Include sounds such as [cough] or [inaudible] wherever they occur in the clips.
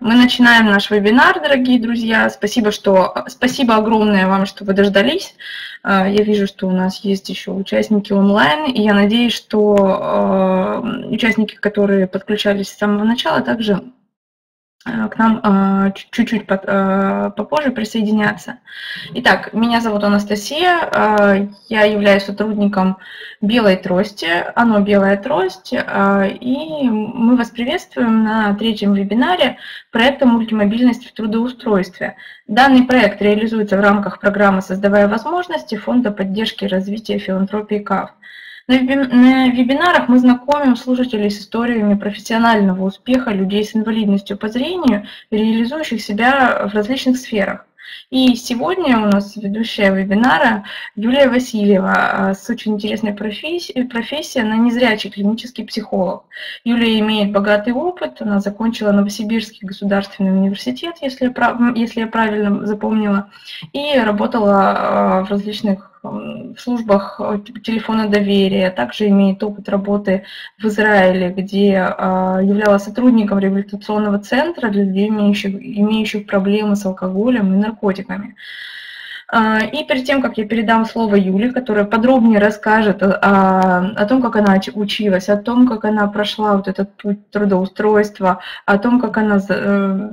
Мы начинаем наш вебинар, дорогие друзья. Спасибо, что, спасибо огромное вам, что вы дождались. А, я вижу, что у нас есть еще участники онлайн, и я надеюсь, что а, участники, которые подключались с самого начала, также к нам э, чуть-чуть э, попозже присоединятся. Итак, меня зовут Анастасия, я являюсь сотрудником Белой Трости, оно Белая Трость, и мы вас приветствуем на третьем вебинаре проекта «Мультимобильность в трудоустройстве». Данный проект реализуется в рамках программы «Создавая возможности» Фонда поддержки и развития филантропии КАФ. На вебинарах мы знакомим слушателей с историями профессионального успеха людей с инвалидностью по зрению, реализующих себя в различных сферах. И сегодня у нас ведущая вебинара Юлия Васильева а, с очень интересной профессией, профессией, она незрячий клинический психолог. Юлия имеет богатый опыт, она закончила Новосибирский государственный университет, если я, если я правильно запомнила, и работала а, в различных в службах э, телефона доверия, также имеет опыт работы в Израиле, где а, являлась сотрудником реабилитационного центра для людей, имеющих, имеющих проблемы с алкоголем и наркотиками. А, и перед тем, как я передам слово Юле, которая подробнее расскажет о, о том, как она училась, о том, как она прошла вот этот путь трудоустройства, о том, как она э,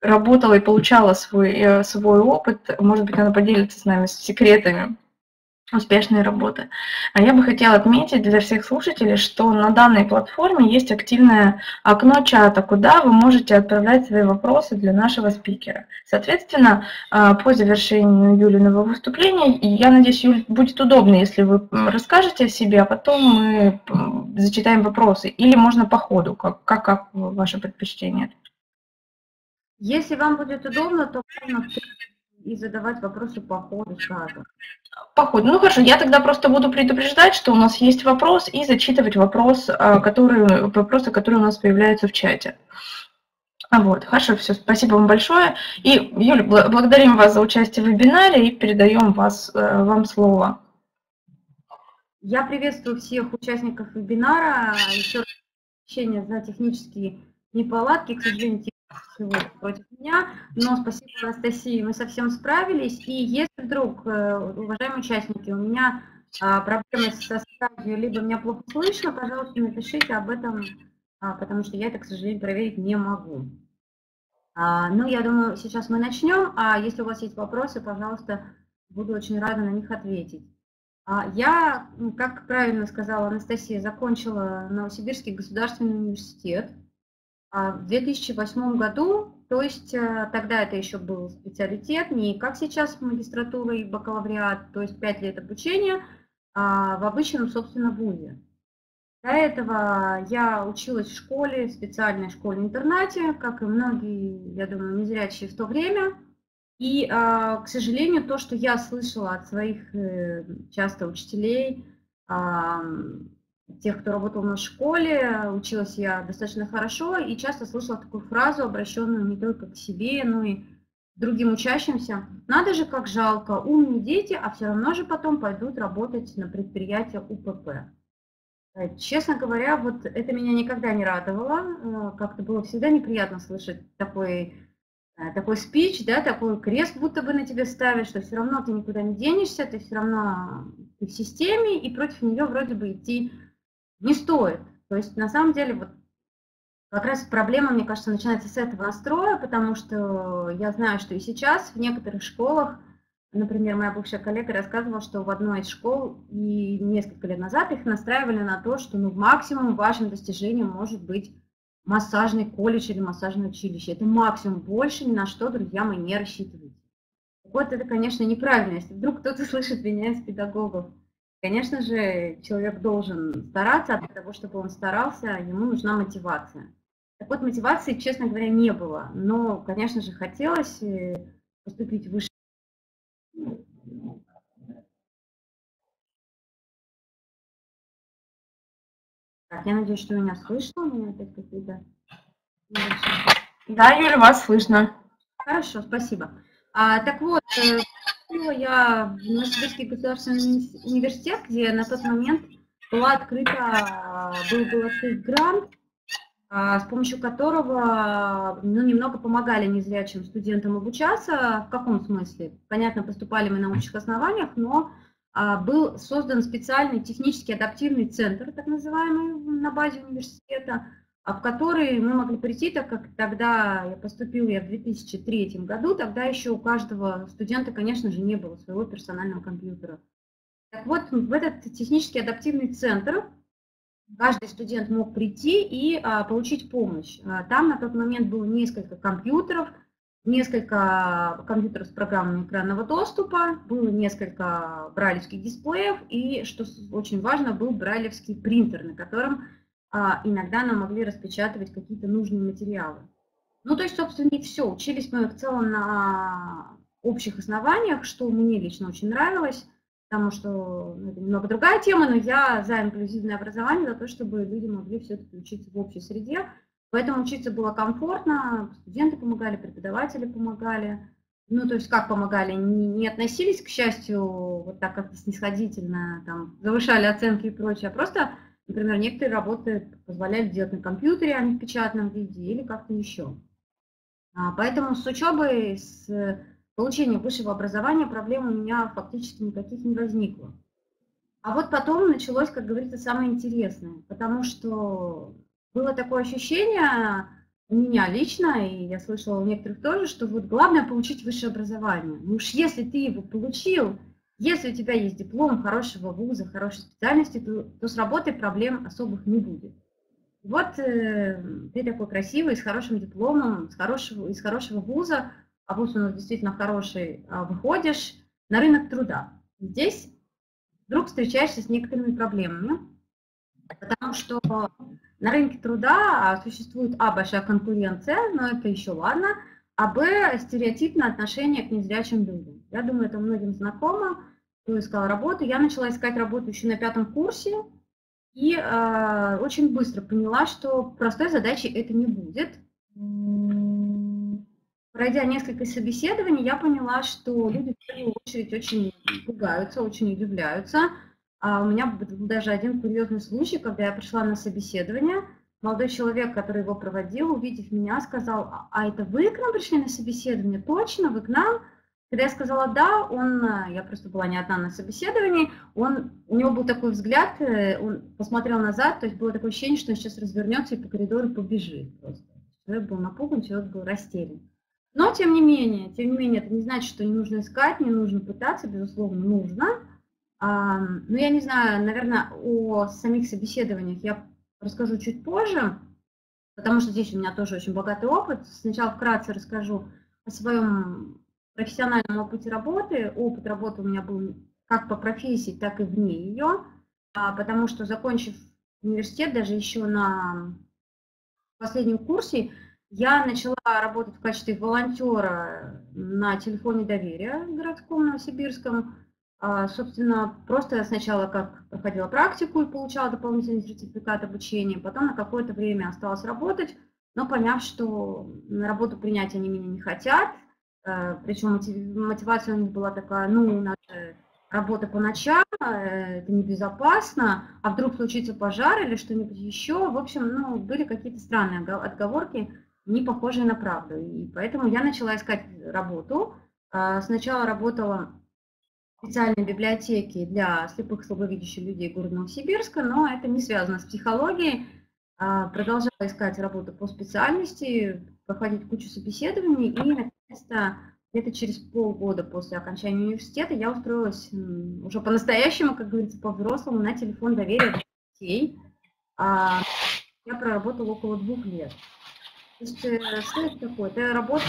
работала и получала свой, э, свой опыт, может быть, она поделится с нами секретами успешной работы. А я бы хотела отметить для всех слушателей, что на данной платформе есть активное окно чата, куда вы можете отправлять свои вопросы для нашего спикера. Соответственно, а, по завершению Юлиного выступления, я надеюсь, Юль, будет удобно, если вы расскажете о себе, а потом мы зачитаем вопросы. Или можно по ходу, как, как, как ваше предпочтение? Если вам будет удобно, то можно и задавать вопросы по ходу сразу. По ходу. Ну хорошо, я тогда просто буду предупреждать, что у нас есть вопрос, и зачитывать вопрос, а, который, вопросы, которые у нас появляются в чате. Вот, хорошо, все, спасибо вам большое. И, Юля, благодарим вас за участие в вебинаре и передаем вас, э, вам слово. Я приветствую всех участников вебинара. Еще раз прощения за технические неполадки. К сожалению, против меня, но спасибо Анастасии, мы совсем справились. И если вдруг, э, уважаемые участники, у меня а, проблемы со связью, либо меня плохо слышно, пожалуйста, напишите об этом, а, потому что я это, к сожалению, проверить не могу. А, ну, я думаю, сейчас мы начнем, а если у вас есть вопросы, пожалуйста, буду очень рада на них ответить. Я, как правильно сказала Анастасия, закончила Новосибирский государственный университет, в 2008 году, то есть э, тогда это еще был специалитет, не как сейчас магистратура и бакалавриат, то есть 5 лет обучения а в обычном, собственно, вузе. До этого я училась в школе, в специальной школе-интернате, как и многие, я думаю, незрячие в то время. И, а, к сожалению, то, что я слышала от своих э, часто учителей, тех, кто работал нашей школе, училась я достаточно хорошо и часто слышала такую фразу, обращенную не только к себе, но и другим учащимся. Надо же, как жалко, умные дети, а все равно же потом пойдут работать на предприятие УПП. Э, честно говоря, вот это меня никогда не радовало. Э, как-то было всегда неприятно слышать такой, э, такой спич, да, такой крест будто бы на тебе ставят, что все равно ты никуда не денешься, ты все равно ты в системе, и против нее вроде бы идти не стоит. То есть на самом деле вот как раз проблема, мне кажется, начинается с этого настроя, потому что я знаю, что и сейчас в некоторых школах, например, моя бывшая коллега рассказывала, что в одной из школ и несколько лет назад их настраивали на то, что ну, максимум вашим достижением может быть массажный колледж или массажное училище. Это максимум, больше ни на что, друзья мои, не рассчитывайте. Вот это, конечно, неправильно. Если вдруг кто-то [laughs] слышит меня из педагогов, Конечно же, человек должен стараться, а для того, чтобы он старался, ему нужна мотивация. Так вот, мотивации, честно говоря, не было. Но, конечно же, хотелось э, поступить выше. Так, я надеюсь, что меня слышно. У меня опять какие-то... Да, Юля, вас слышно. Хорошо, спасибо. А, так вот, э, я в Новосибирский государственный университет, где на тот момент была открыта, был, был открыт грант, а, с помощью которого ну, немного помогали незрячим студентам обучаться. В каком смысле? Понятно, поступали мы на общих основаниях, но а, был создан специальный технически адаптивный центр, так называемый, на базе университета, в который мы могли прийти, так как тогда я поступила я в 2003 году, тогда еще у каждого студента, конечно же, не было своего персонального компьютера. Так вот, в этот технически адаптивный центр каждый студент мог прийти и а, получить помощь. Там на тот момент было несколько компьютеров, несколько компьютеров с программами экранного доступа, было несколько брайлевских дисплеев и, что очень важно, был брайлевский принтер, на котором а, иногда нам могли распечатывать какие-то нужные материалы. Ну, то есть, собственно, и все. Учились мы в целом на общих основаниях, что мне лично очень нравилось, потому что ну, это немного другая тема, но я за инклюзивное образование, за то, чтобы люди могли все-таки учиться в общей среде, Поэтому учиться было комфортно, студенты помогали, преподаватели помогали. Ну, то есть как помогали, не, не относились, к счастью, вот так как-то снисходительно, там, завышали оценки и прочее, а просто, например, некоторые работы позволяли делать на компьютере, а не в печатном виде, или как-то еще. А, поэтому с учебой, с получением высшего образования проблем у меня фактически никаких не возникло. А вот потом началось, как говорится, самое интересное, потому что было такое ощущение у меня лично, и я слышала у некоторых тоже, что вот главное получить высшее образование. Ну уж если ты его получил, если у тебя есть диплом хорошего вуза, хорошей специальности, то, то с работой проблем особых не будет. Вот э, ты такой красивый, с хорошим дипломом, с хорошего, из хорошего вуза, а вуз у нас действительно хороший, а выходишь на рынок труда. Здесь вдруг встречаешься с некоторыми проблемами, потому что на рынке труда существует, а, большая конкуренция, но это еще ладно, а, б, стереотипное отношение к незрячим людям. Я думаю, это многим знакомо, кто искал работу. Я начала искать работу еще на пятом курсе, и э, очень быстро поняла, что простой задачи это не будет. Пройдя несколько собеседований, я поняла, что люди в первую очередь очень пугаются, очень удивляются, а у меня был даже один курьезный случай, когда я пришла на собеседование, молодой человек, который его проводил, увидев меня, сказал, а, а это вы к нам пришли на собеседование? Точно, вы к нам? Когда я сказала «да», он, э, я просто была не одна на собеседовании, он, у него был такой взгляд, э, он посмотрел назад, то есть было такое ощущение, что он сейчас развернется и по коридору побежит просто. Человек был напуган, человек был растерян. Но, тем не менее, тем не менее, это не значит, что не нужно искать, не нужно пытаться, безусловно, нужно. Ну, я не знаю, наверное, о самих собеседованиях я расскажу чуть позже, потому что здесь у меня тоже очень богатый опыт. Сначала вкратце расскажу о своем профессиональном опыте работы. Опыт работы у меня был как по профессии, так и вне ее, а, потому что, закончив университет, даже еще на последнем курсе, я начала работать в качестве волонтера на телефоне доверия городском Новосибирском, а, собственно, просто сначала как проходила практику и получала дополнительный сертификат обучения, потом на какое-то время осталась работать, но поняв, что на работу принять они меня не хотят, причем мотивация у них была такая, ну, у нас работа по ночам, э, это небезопасно, а вдруг случится пожар или что-нибудь еще. В общем, ну, были какие-то странные отговорки, не похожие на правду. И поэтому я начала искать работу. А, сначала работала специальной библиотеки для слепых слабовидящих людей города Новосибирска, но это не связано с психологией. Продолжала искать работу по специальности, проходить кучу собеседований, и, наконец-то, где-то через полгода после окончания университета я устроилась уже по-настоящему, как говорится, по-взрослому, на телефон доверия детей. А, я проработала около двух лет. То есть, э, что это такое? Это работа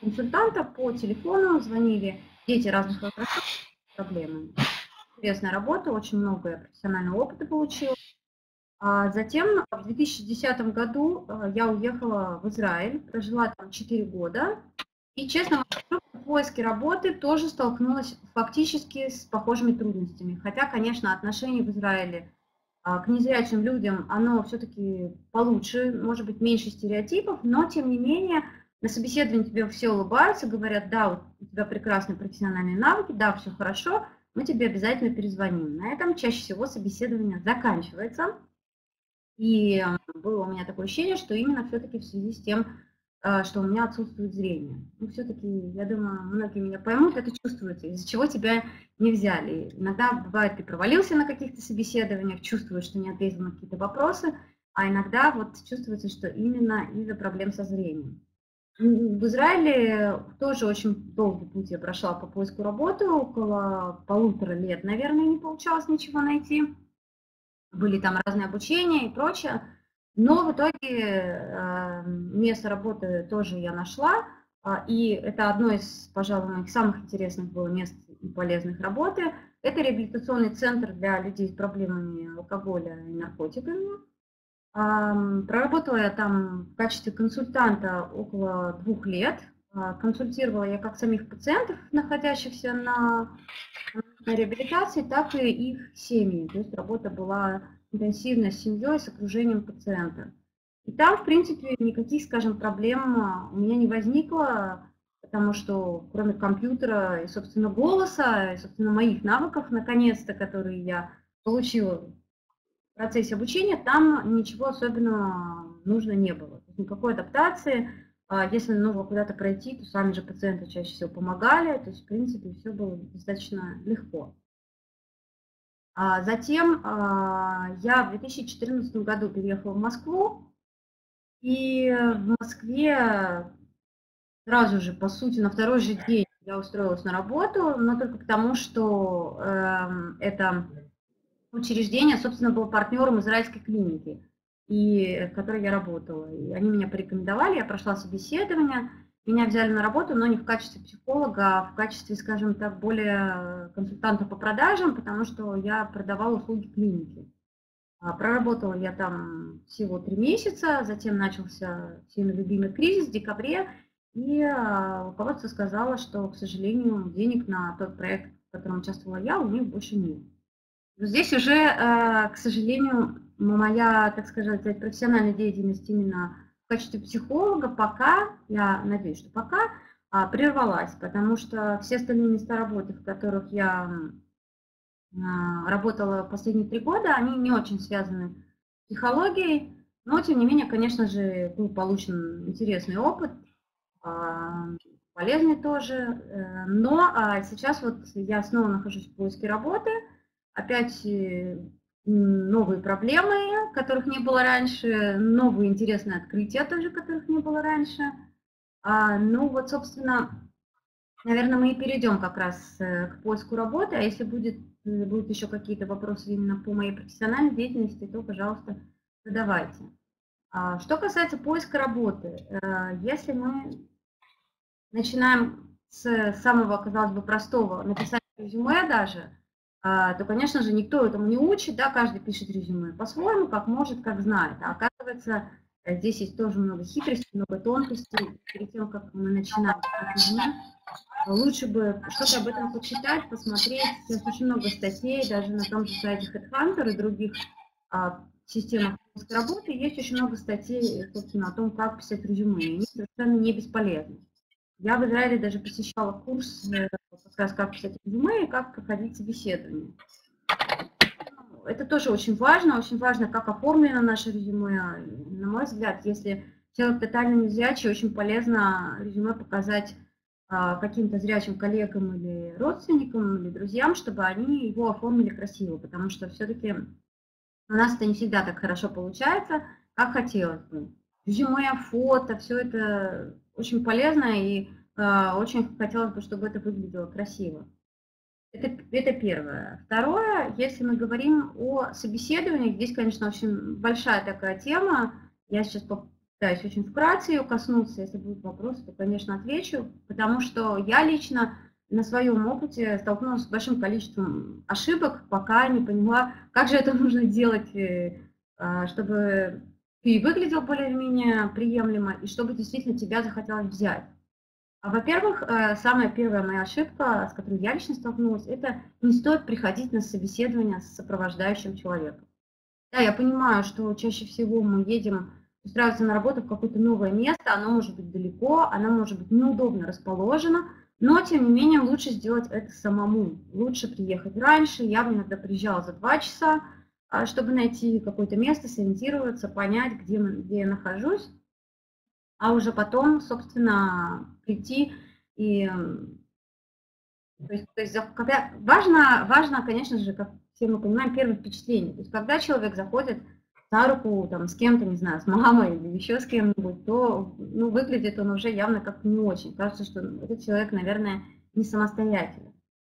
консультанта по телефону, звонили дети разных возрастов, проблемами. Интересная работа, очень много профессионального опыта получила. А затем в 2010 году э, я уехала в Израиль, прожила там 4 года. И, честно, в поиске работы тоже столкнулась фактически с похожими трудностями. Хотя, конечно, отношение в Израиле а, к незрячим людям, оно все-таки получше, может быть, меньше стереотипов, но, тем не менее, на собеседовании тебе все улыбаются, говорят, да, у тебя прекрасные профессиональные навыки, да, все хорошо, мы тебе обязательно перезвоним. На этом чаще всего собеседование заканчивается. И э, было у меня такое ощущение, что именно все-таки в связи с тем, э, что у меня отсутствует зрение. Ну, все-таки, я думаю, многие меня поймут, это чувствуется, из-за чего тебя не взяли. Иногда бывает, ты провалился на каких-то собеседованиях, чувствуешь, что не ответил на какие-то вопросы, а иногда вот чувствуется, что именно из-за проблем со зрением. В Израиле тоже очень долгий путь я прошла по поиску работы, около полутора лет, наверное, не получалось ничего найти. Были там разные обучения и прочее. Но в итоге э, место работы тоже я нашла, а, и это одно из, пожалуй, моих самых интересных было мест и полезных работы. Это реабилитационный центр для людей с проблемами алкоголя и наркотиками. Проработала я там в качестве консультанта около двух лет. А, консультировала я как самих пациентов, находящихся на, на реабилитации, так и их семьи. То есть работа была интенсивная с семьей, с окружением пациента. И там, в принципе, никаких, скажем, проблем а, у меня не возникло, потому что кроме компьютера и, собственно, голоса, и, собственно, моих навыков, наконец-то, которые я получила в процессе обучения там ничего особенного нужно не было. Никакой адаптации. А если нужно куда-то пройти, то сами же пациенты чаще всего помогали. То есть, в принципе, все было достаточно легко. А затем а, я в 2014 году переехала в Москву. И в Москве сразу же, по сути, на второй же день я устроилась на работу, но только потому, что э, это учреждение, собственно, было партнером израильской клиники, и, в которой я работала. И они меня порекомендовали, я прошла собеседование, меня взяли на работу, но не в качестве психолога, а в качестве, скажем так, более консультанта по продажам, потому что я продавала услуги клиники. А, проработала я там всего три месяца, затем начался всеми любимый кризис в декабре, и а, руководство сказало, что, к сожалению, денег на тот проект, в котором участвовала я, у них больше нет. Здесь уже, э, к сожалению, моя, так сказать, профессиональная деятельность именно в качестве психолога пока, я надеюсь, что пока, а, прервалась, потому что все остальные места работы, в которых я а, работала последние три года, они не очень связаны с психологией, но, тем не менее, конечно же, был получен интересный опыт, а, полезный тоже. Э, но сейчас вот я снова нахожусь в поиске работы – опять э, новые проблемы, которых не было раньше, новые интересные открытия тоже, которых не было раньше. А, ну вот, собственно, наверное, мы и перейдем как раз э, к поиску работы, а если будет, э, будут еще какие-то вопросы именно по моей профессиональной деятельности, то, пожалуйста, задавайте. А, что касается поиска работы, если мы начинаем с самого, казалось бы, простого написания резюме даже, то, конечно же, никто этому не учит, да, каждый пишет резюме по-своему, как может, как знает. А оказывается, э, здесь есть тоже много хитростей, много тонкостей. Перед тем, как мы начинаем лучше бы что-то об этом почитать, посмотреть. Сейчас очень много статей, даже на том же сайте Headhunter и других а, системах работы есть очень много статей, собственно, о том, как писать резюме. Они совершенно не бесполезны. Я в Израиле даже посещала курс э, как раз как писать резюме и как проходить собеседование. Это тоже очень важно, очень важно, как оформлено наше резюме. На мой взгляд, если человек тотально незрячий, очень полезно резюме показать а, каким-то зрячим коллегам или родственникам, или друзьям, чтобы они его оформили красиво, потому что все-таки у нас это не всегда так хорошо получается, как хотелось бы. Резюме, фото, все это очень полезно, и э, очень хотелось бы, чтобы это выглядело красиво. Это, это первое. Второе, если мы говорим о собеседовании, здесь, конечно, очень большая такая тема. Я сейчас попытаюсь очень вкратце ее коснуться. Если будут вопросы, то, конечно, отвечу. Потому что я лично на своем опыте столкнулась с большим количеством ошибок, пока не поняла, как же это [laughs] нужно делать, э, а, чтобы ты выглядел более-менее приемлемо, и чтобы действительно тебя захотелось взять. А, во-первых, э, самая первая моя ошибка, с которой я лично столкнулась, это не стоит приходить на собеседование с сопровождающим человеком. Да, я понимаю, что чаще всего мы едем устраиваться на работу в какое-то новое место, оно может быть далеко, оно может быть неудобно расположено, но, тем не менее, лучше сделать это самому. Лучше приехать раньше. Я бы иногда приезжала за два часа, чтобы найти какое-то место, сориентироваться, понять, где, где я нахожусь, а уже потом, собственно, прийти и... То есть, то есть когда, важно, важно, конечно же, как все мы понимаем, первое впечатление. То есть когда человек заходит за руку там, с кем-то, не знаю, с мамой или еще с кем-нибудь, то ну, выглядит он уже явно как не очень. Кажется, что этот человек, наверное, не самостоятельный.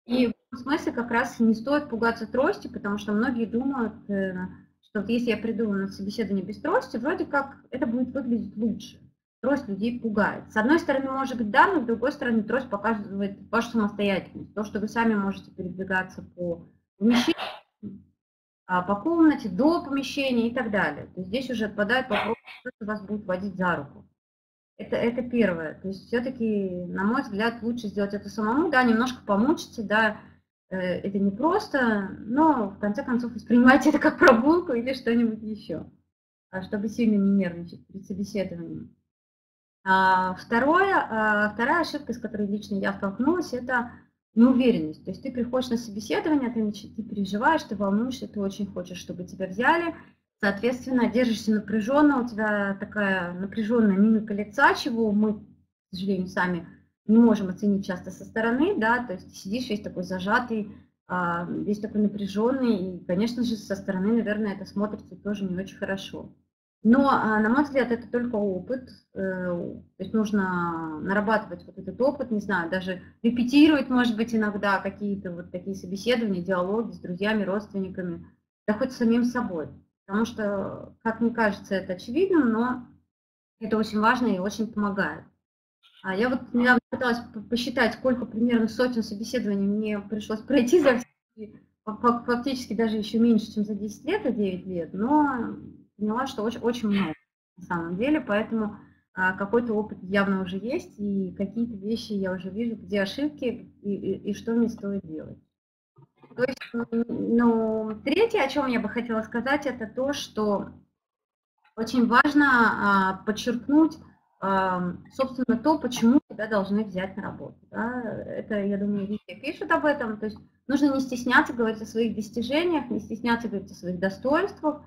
И смысле как раз не стоит пугаться трости, потому что многие думают, э, что вот если я приду на собеседование без трости, вроде как это будет выглядеть лучше. Трость людей пугает. С одной стороны, может быть, да, но с другой стороны, трость показывает вашу самостоятельность. То, что вы сами можете передвигаться по помещению, а, по комнате, до помещения и так далее. То есть здесь уже отпадает вопрос, кто вас будет водить за руку. Это, это первое. То есть все-таки, на мой взгляд, лучше сделать это самому, да, немножко помучиться, да, это не просто, но в конце концов воспринимайте это как прогулку или что-нибудь еще, а, чтобы сильно не нервничать перед собеседованием. А, второе, а, вторая ошибка, с которой лично я столкнулась, это неуверенность. То есть ты приходишь на собеседование, ты, ты переживаешь, ты волнуешься, ты очень хочешь, чтобы тебя взяли, соответственно, держишься напряженно, у тебя такая напряженная мимика лица, чего мы, к сожалению, сами не можем оценить часто со стороны, да, то есть сидишь весь такой зажатый, а, весь такой напряженный, и, конечно же, со стороны, наверное, это смотрится тоже не очень хорошо. Но, а, на мой взгляд, это только опыт. Э, то есть нужно нарабатывать вот этот опыт, не знаю, даже репетировать, может быть, иногда какие-то вот такие собеседования, диалоги с друзьями, родственниками, да хоть самим собой. Потому что, как мне кажется, это очевидно, но это очень важно и очень помогает. А я вот недавно пыталась посчитать, сколько примерно сотен собеседований мне пришлось пройти за фактически даже еще меньше, чем за 10 лет, а 9 лет, но поняла, что очень, очень много на самом деле, поэтому а, какой-то опыт явно уже есть, и какие-то вещи я уже вижу, где ошибки и, и, и что мне стоит делать. То есть, ну, третье, о чем я бы хотела сказать, это то, что очень важно а, подчеркнуть, собственно, то, почему тебя должны взять на работу. Да? Это, я думаю, везде пишут об этом. То есть нужно не стесняться говорить о своих достижениях, не стесняться говорить о своих достоинствах,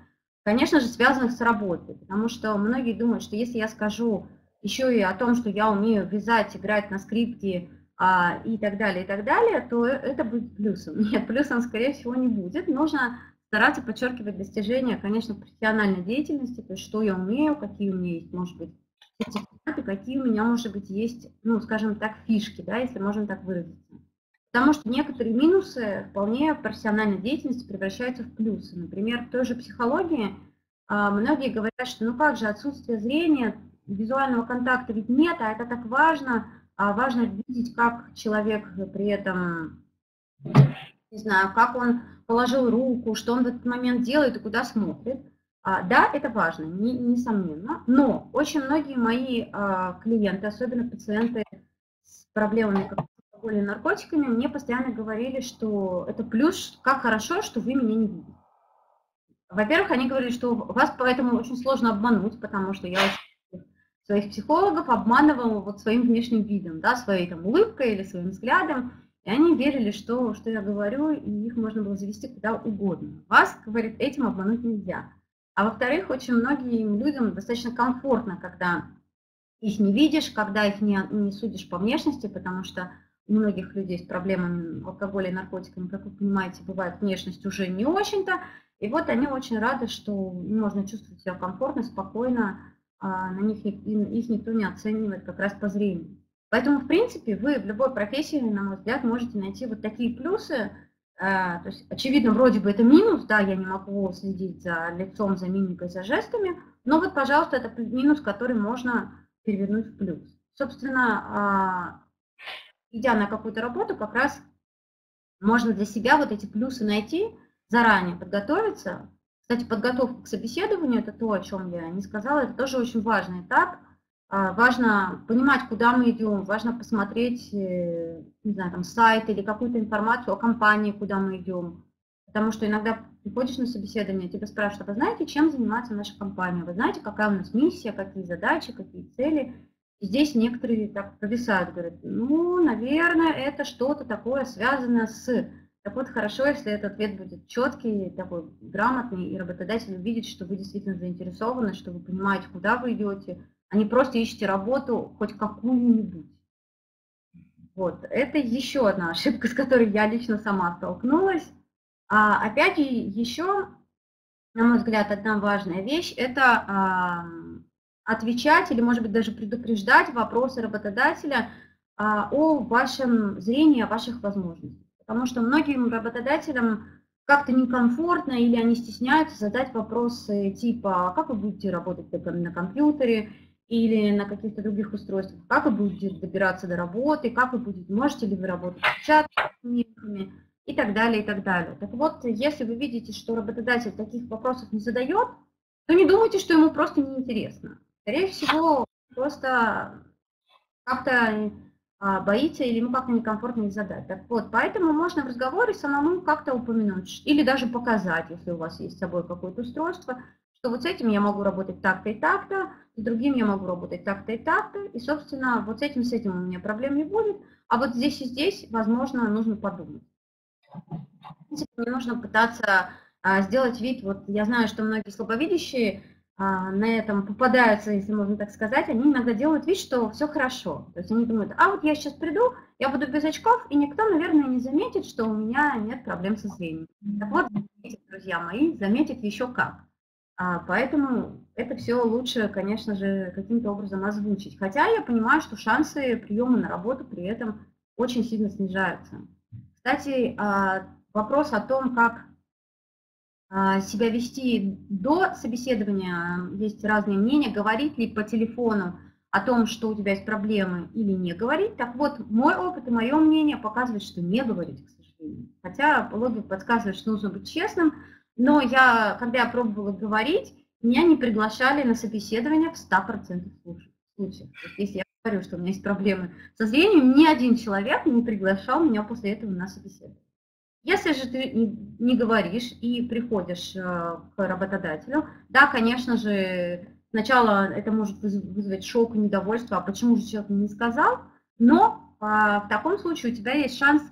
конечно же, связанных с работой, потому что многие думают, что если я скажу еще и о том, что я умею вязать, играть на скрипке а, и так далее, и так далее, то это будет плюсом. [laughs] Нет, плюсом, скорее всего, не будет. Нужно стараться подчеркивать достижения, конечно, профессиональной деятельности, то есть что я умею, какие у меня есть, может быть, сертификаты, какие у меня, может быть, есть, ну, скажем так, фишки, да, если можно так выразиться. Потому что некоторые минусы вполне профессиональной деятельности превращаются в плюсы. Например, в той же психологии а, многие говорят, что ну как же отсутствие зрения, визуального контакта ведь нет, а это так важно, а важно видеть, как человек при этом, не знаю, как он положил руку, что он в этот момент делает и куда смотрит. А, да, это важно, не, несомненно, но очень многие мои а, клиенты, особенно пациенты с проблемами, как алкоголем и наркотиками, мне постоянно говорили, что это плюс, как хорошо, что вы меня не видите. Во-первых, они говорили, что вас поэтому очень сложно обмануть, потому что я своих психологов обманывала вот своим внешним видом, да, своей там улыбкой или своим взглядом, и они верили, что, что я говорю, и их можно было завести куда угодно. Вас, говорит, этим обмануть нельзя. А во-вторых, очень многим людям достаточно комфортно, когда их не видишь, когда их не, не судишь по внешности, потому что у многих людей с проблемами алкоголя и наркотиками, как вы понимаете, бывает внешность уже не очень-то. И вот они очень рады, что можно чувствовать себя комфортно, спокойно, а на них их никто не оценивает как раз по зрению. Поэтому, в принципе, вы в любой профессии, на мой взгляд, можете найти вот такие плюсы. А, то есть, очевидно, вроде бы это минус, да, я не могу следить за лицом, за мимикой, за жестами, но вот, пожалуйста, это минус, который можно перевернуть в плюс. Собственно, а, идя на какую-то работу, как раз можно для себя вот эти плюсы найти, заранее подготовиться. Кстати, подготовка к собеседованию – это то, о чем я не сказала, это тоже очень важный этап. А, важно понимать, куда мы идем, важно посмотреть, э, не знаю, там сайт или какую-то информацию о компании, куда мы идем. Потому что иногда приходишь на собеседование, тебя спрашивают, а вы знаете, чем занимается наша компания? Вы знаете, какая у нас миссия, какие задачи, какие цели? И здесь некоторые так повисают, говорят, ну, наверное, это что-то такое связано с... Так вот, хорошо, если этот ответ будет четкий, такой грамотный, и работодатель увидит, что вы действительно заинтересованы, что вы понимаете, куда вы идете, а не просто ищете работу хоть какую-нибудь. Вот, это еще одна [laughs] ошибка, с которой я лично сама столкнулась. А, опять еще, на мой взгляд, одна важная вещь – это а, отвечать или, может быть, даже предупреждать вопросы работодателя а, о вашем зрении, о ваших возможностях. Потому что многим работодателям как-то некомфортно или они стесняются задать вопросы типа, как вы будете работать на компьютере, или на каких-то других устройствах, как вы будете добираться до работы, как вы будете, можете ли вы работать в чат и так далее, и так далее. Так вот, если вы видите, что работодатель таких вопросов не задает, то не думайте, что ему просто неинтересно. Скорее всего, просто как-то а, боится или ему как-то некомфортно их задать. Так вот, поэтому можно в разговоре самому как-то упомянуть или даже показать, если у вас есть с собой какое-то устройство, что вот с этим я могу работать так-то и так-то, с другим я могу работать так-то и так-то, и, собственно, вот с этим, с этим у меня проблем не будет, а вот здесь и здесь, возможно, нужно подумать. Не нужно пытаться а, сделать вид, вот я знаю, что многие слабовидящие а, на этом попадаются, если можно так сказать, они иногда делают вид, что все хорошо. То есть они думают, а вот я сейчас приду, я буду без очков, и никто, наверное, не заметит, что у меня нет проблем со зрением. Так вот, друзья мои, заметит еще как. А, поэтому это все лучше, конечно же, каким-то образом озвучить. Хотя я понимаю, что шансы приема на работу при этом очень сильно снижаются. Кстати, а, вопрос о том, как а, себя вести до собеседования, есть разные мнения, говорить ли по телефону о том, что у тебя есть проблемы или не говорить. Так вот, мой опыт и мое мнение показывает, что не говорить, к сожалению. Хотя логика подсказывает, что нужно быть честным, но я, когда я пробовала говорить, меня не приглашали на собеседование в 100% случаев. Если я говорю, что у меня есть проблемы со зрением, ни один человек не приглашал меня после этого на собеседование. Если же ты не говоришь и приходишь э, к работодателю, да, конечно же, сначала это может вызвать шок и недовольство, а почему же человек не сказал, но а, в таком случае у тебя есть шанс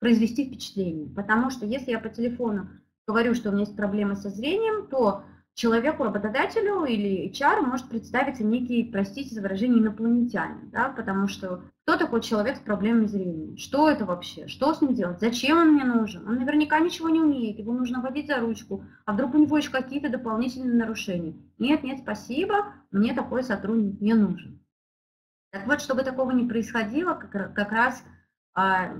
произвести впечатление, потому что если я по телефону говорю, что у меня есть проблемы со зрением, то человеку, работодателю или HR может представиться некий, простите за выражение, инопланетянин, да, потому что кто такой человек с проблемами зрения? Что это вообще? Что с ним делать? Зачем он мне нужен? Он наверняка ничего не умеет, его нужно водить за ручку, а вдруг у него еще какие-то дополнительные нарушения? Нет, нет, спасибо, мне такой сотрудник не нужен. Так вот, чтобы такого не происходило, как, как раз а,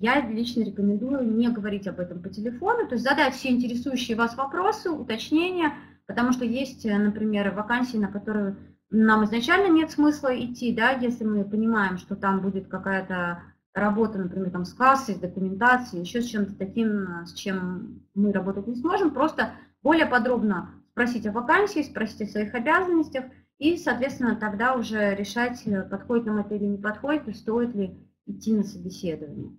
я лично рекомендую не говорить об этом по телефону, то есть задать все интересующие вас вопросы, уточнения, потому что есть, э, например, вакансии, на которые нам изначально нет смысла идти, да, если мы понимаем, что там будет какая-то работа, например, там с кассой, с документацией, еще с чем-то таким, э, с чем мы работать не сможем, просто более подробно спросить о вакансии, спросить о своих обязанностях, и, соответственно, тогда уже решать, э, подходит нам это или не подходит, и стоит ли идти на собеседование.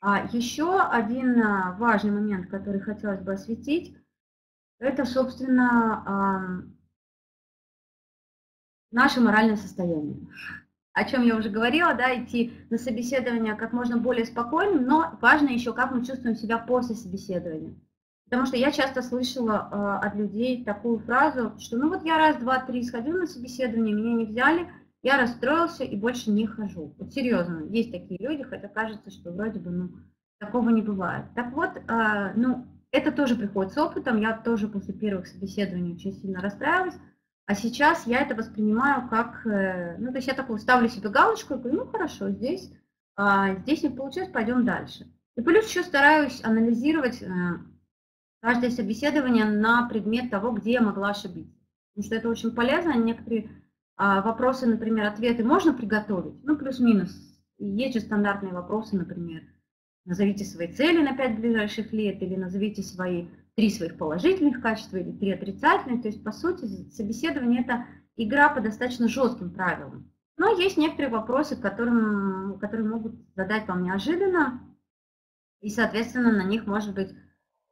А еще один а, важный момент, который хотелось бы осветить, это, собственно, наше моральное состояние. О чем я уже говорила, да, идти на собеседование как можно более спокойным, но важно еще, как мы чувствуем себя после собеседования. Потому что я часто слышала э, от людей такую фразу, что ну вот я раз, два, три сходил на собеседование, меня не взяли, я расстроился и больше не хожу. Вот серьезно, есть такие люди, хотя кажется, что вроде бы, ну, такого не бывает. Так вот, э, ну, это тоже приходит с опытом. Я тоже после первых собеседований очень сильно расстраивалась. А сейчас я это воспринимаю как, э, ну, то есть я такую ставлю себе галочку и говорю, ну, хорошо, здесь, э, здесь не получилось, пойдем дальше. И плюс еще стараюсь анализировать э, каждое собеседование на предмет того, где я могла ошибиться. Потому что это очень полезно. Некоторые вопросы, например, ответы можно приготовить, ну, плюс-минус. Есть же стандартные вопросы, например, назовите свои цели на 5 ближайших лет, или назовите свои три своих положительных качества, или три отрицательных. То есть, по сути, собеседование – это игра по достаточно жестким правилам. Но есть некоторые вопросы, которым, которые могут задать вам неожиданно, и, соответственно, на них может быть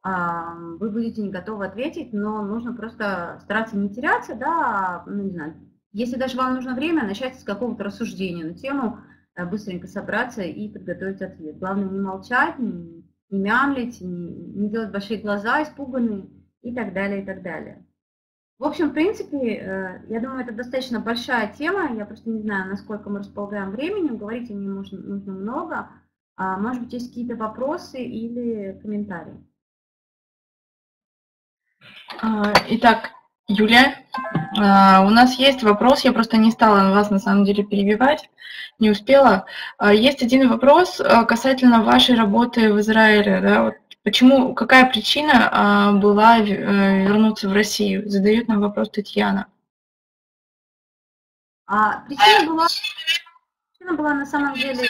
а, вы будете не готовы ответить, но нужно просто стараться не теряться, да, ну, не знаю, если даже вам нужно время, начать с какого-то рассуждения на тему, э, быстренько собраться и подготовить ответ. Главное не молчать, не, не мямлить, не, не делать большие глаза испуганные и так далее, и так далее. В общем, в принципе, э, я думаю, это достаточно большая тема. Я просто не знаю, насколько мы располагаем временем. Говорить о ней нужно, нужно много. А, может быть, есть какие-то вопросы или комментарии? А, итак, Юля, а, у нас есть вопрос, я просто не стала вас на самом деле перебивать, не успела. Есть один вопрос касательно вашей работы в Израиле. Да? Почему, какая причина была э, вернуться в Россию? Задает нам вопрос Татьяна. А, причина была Причина была на самом деле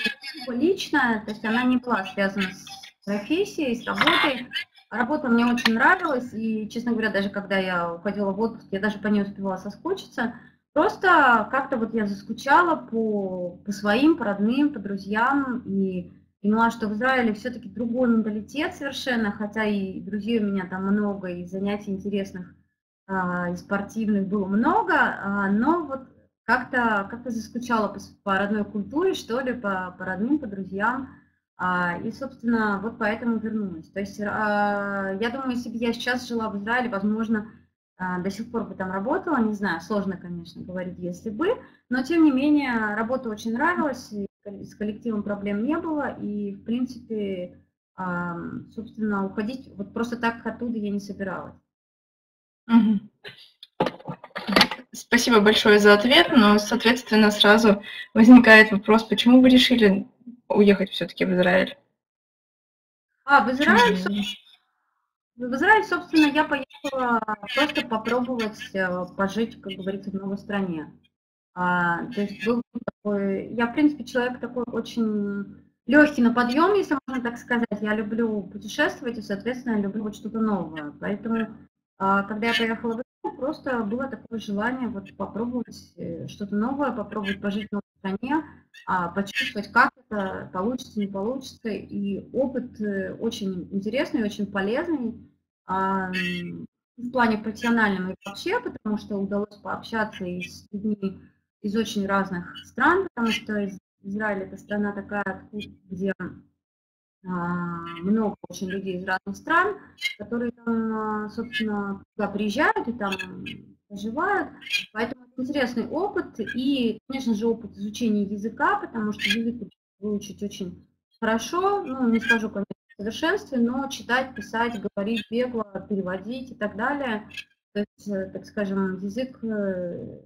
личная, то есть она не была связана с профессией, с работой. Работа мне очень нравилась, и, честно говоря, даже когда я уходила в отпуск, я даже по ней успевала соскучиться. Просто как-то вот я заскучала по, по своим, по родным, по друзьям, и поняла, что в Израиле все-таки другой менталитет совершенно, хотя и друзей у меня там много, и занятий интересных, а, и спортивных было много, а, но вот как-то как заскучала по, по родной культуре, что ли, по, по родным, по друзьям. А, и, собственно, вот поэтому вернулась. То есть, а, я думаю, если бы я сейчас жила в Израиле, возможно, а, до сих пор бы там работала, не знаю, сложно, конечно, говорить, если бы, но, тем не менее, работа очень нравилась, с коллективом проблем не было, и, в принципе, собственно, уходить вот просто так оттуда я не собиралась. Спасибо большое за ответ, но, соответственно, сразу возникает вопрос, почему вы решили уехать все-таки в Израиль? А, в Израиль, в Израиль, собственно, я поехала просто попробовать э, пожить, как говорится, в новой стране. А, то есть был такой, я, в принципе, человек такой очень легкий на подъем, если можно так сказать. Я люблю путешествовать и, соответственно, люблю вот что-то новое. Поэтому, а, когда я поехала в просто было такое желание вот попробовать э, что-то новое, попробовать пожить в новой стране, а, почувствовать, как это получится, не получится. И опыт э, очень интересный, очень полезный а, в плане профессиональном и вообще, потому что удалось пообщаться и с людьми из очень разных стран, потому что Израиль это страна такая, где много очень людей из разных стран, которые там, а, собственно, туда приезжают и там проживают. Поэтому это интересный опыт и, конечно же, опыт изучения языка, потому что язык выучить очень хорошо, ну, не скажу, конечно, в совершенстве, но читать, писать, говорить бегло, переводить и так далее. То есть, э, так скажем, язык э,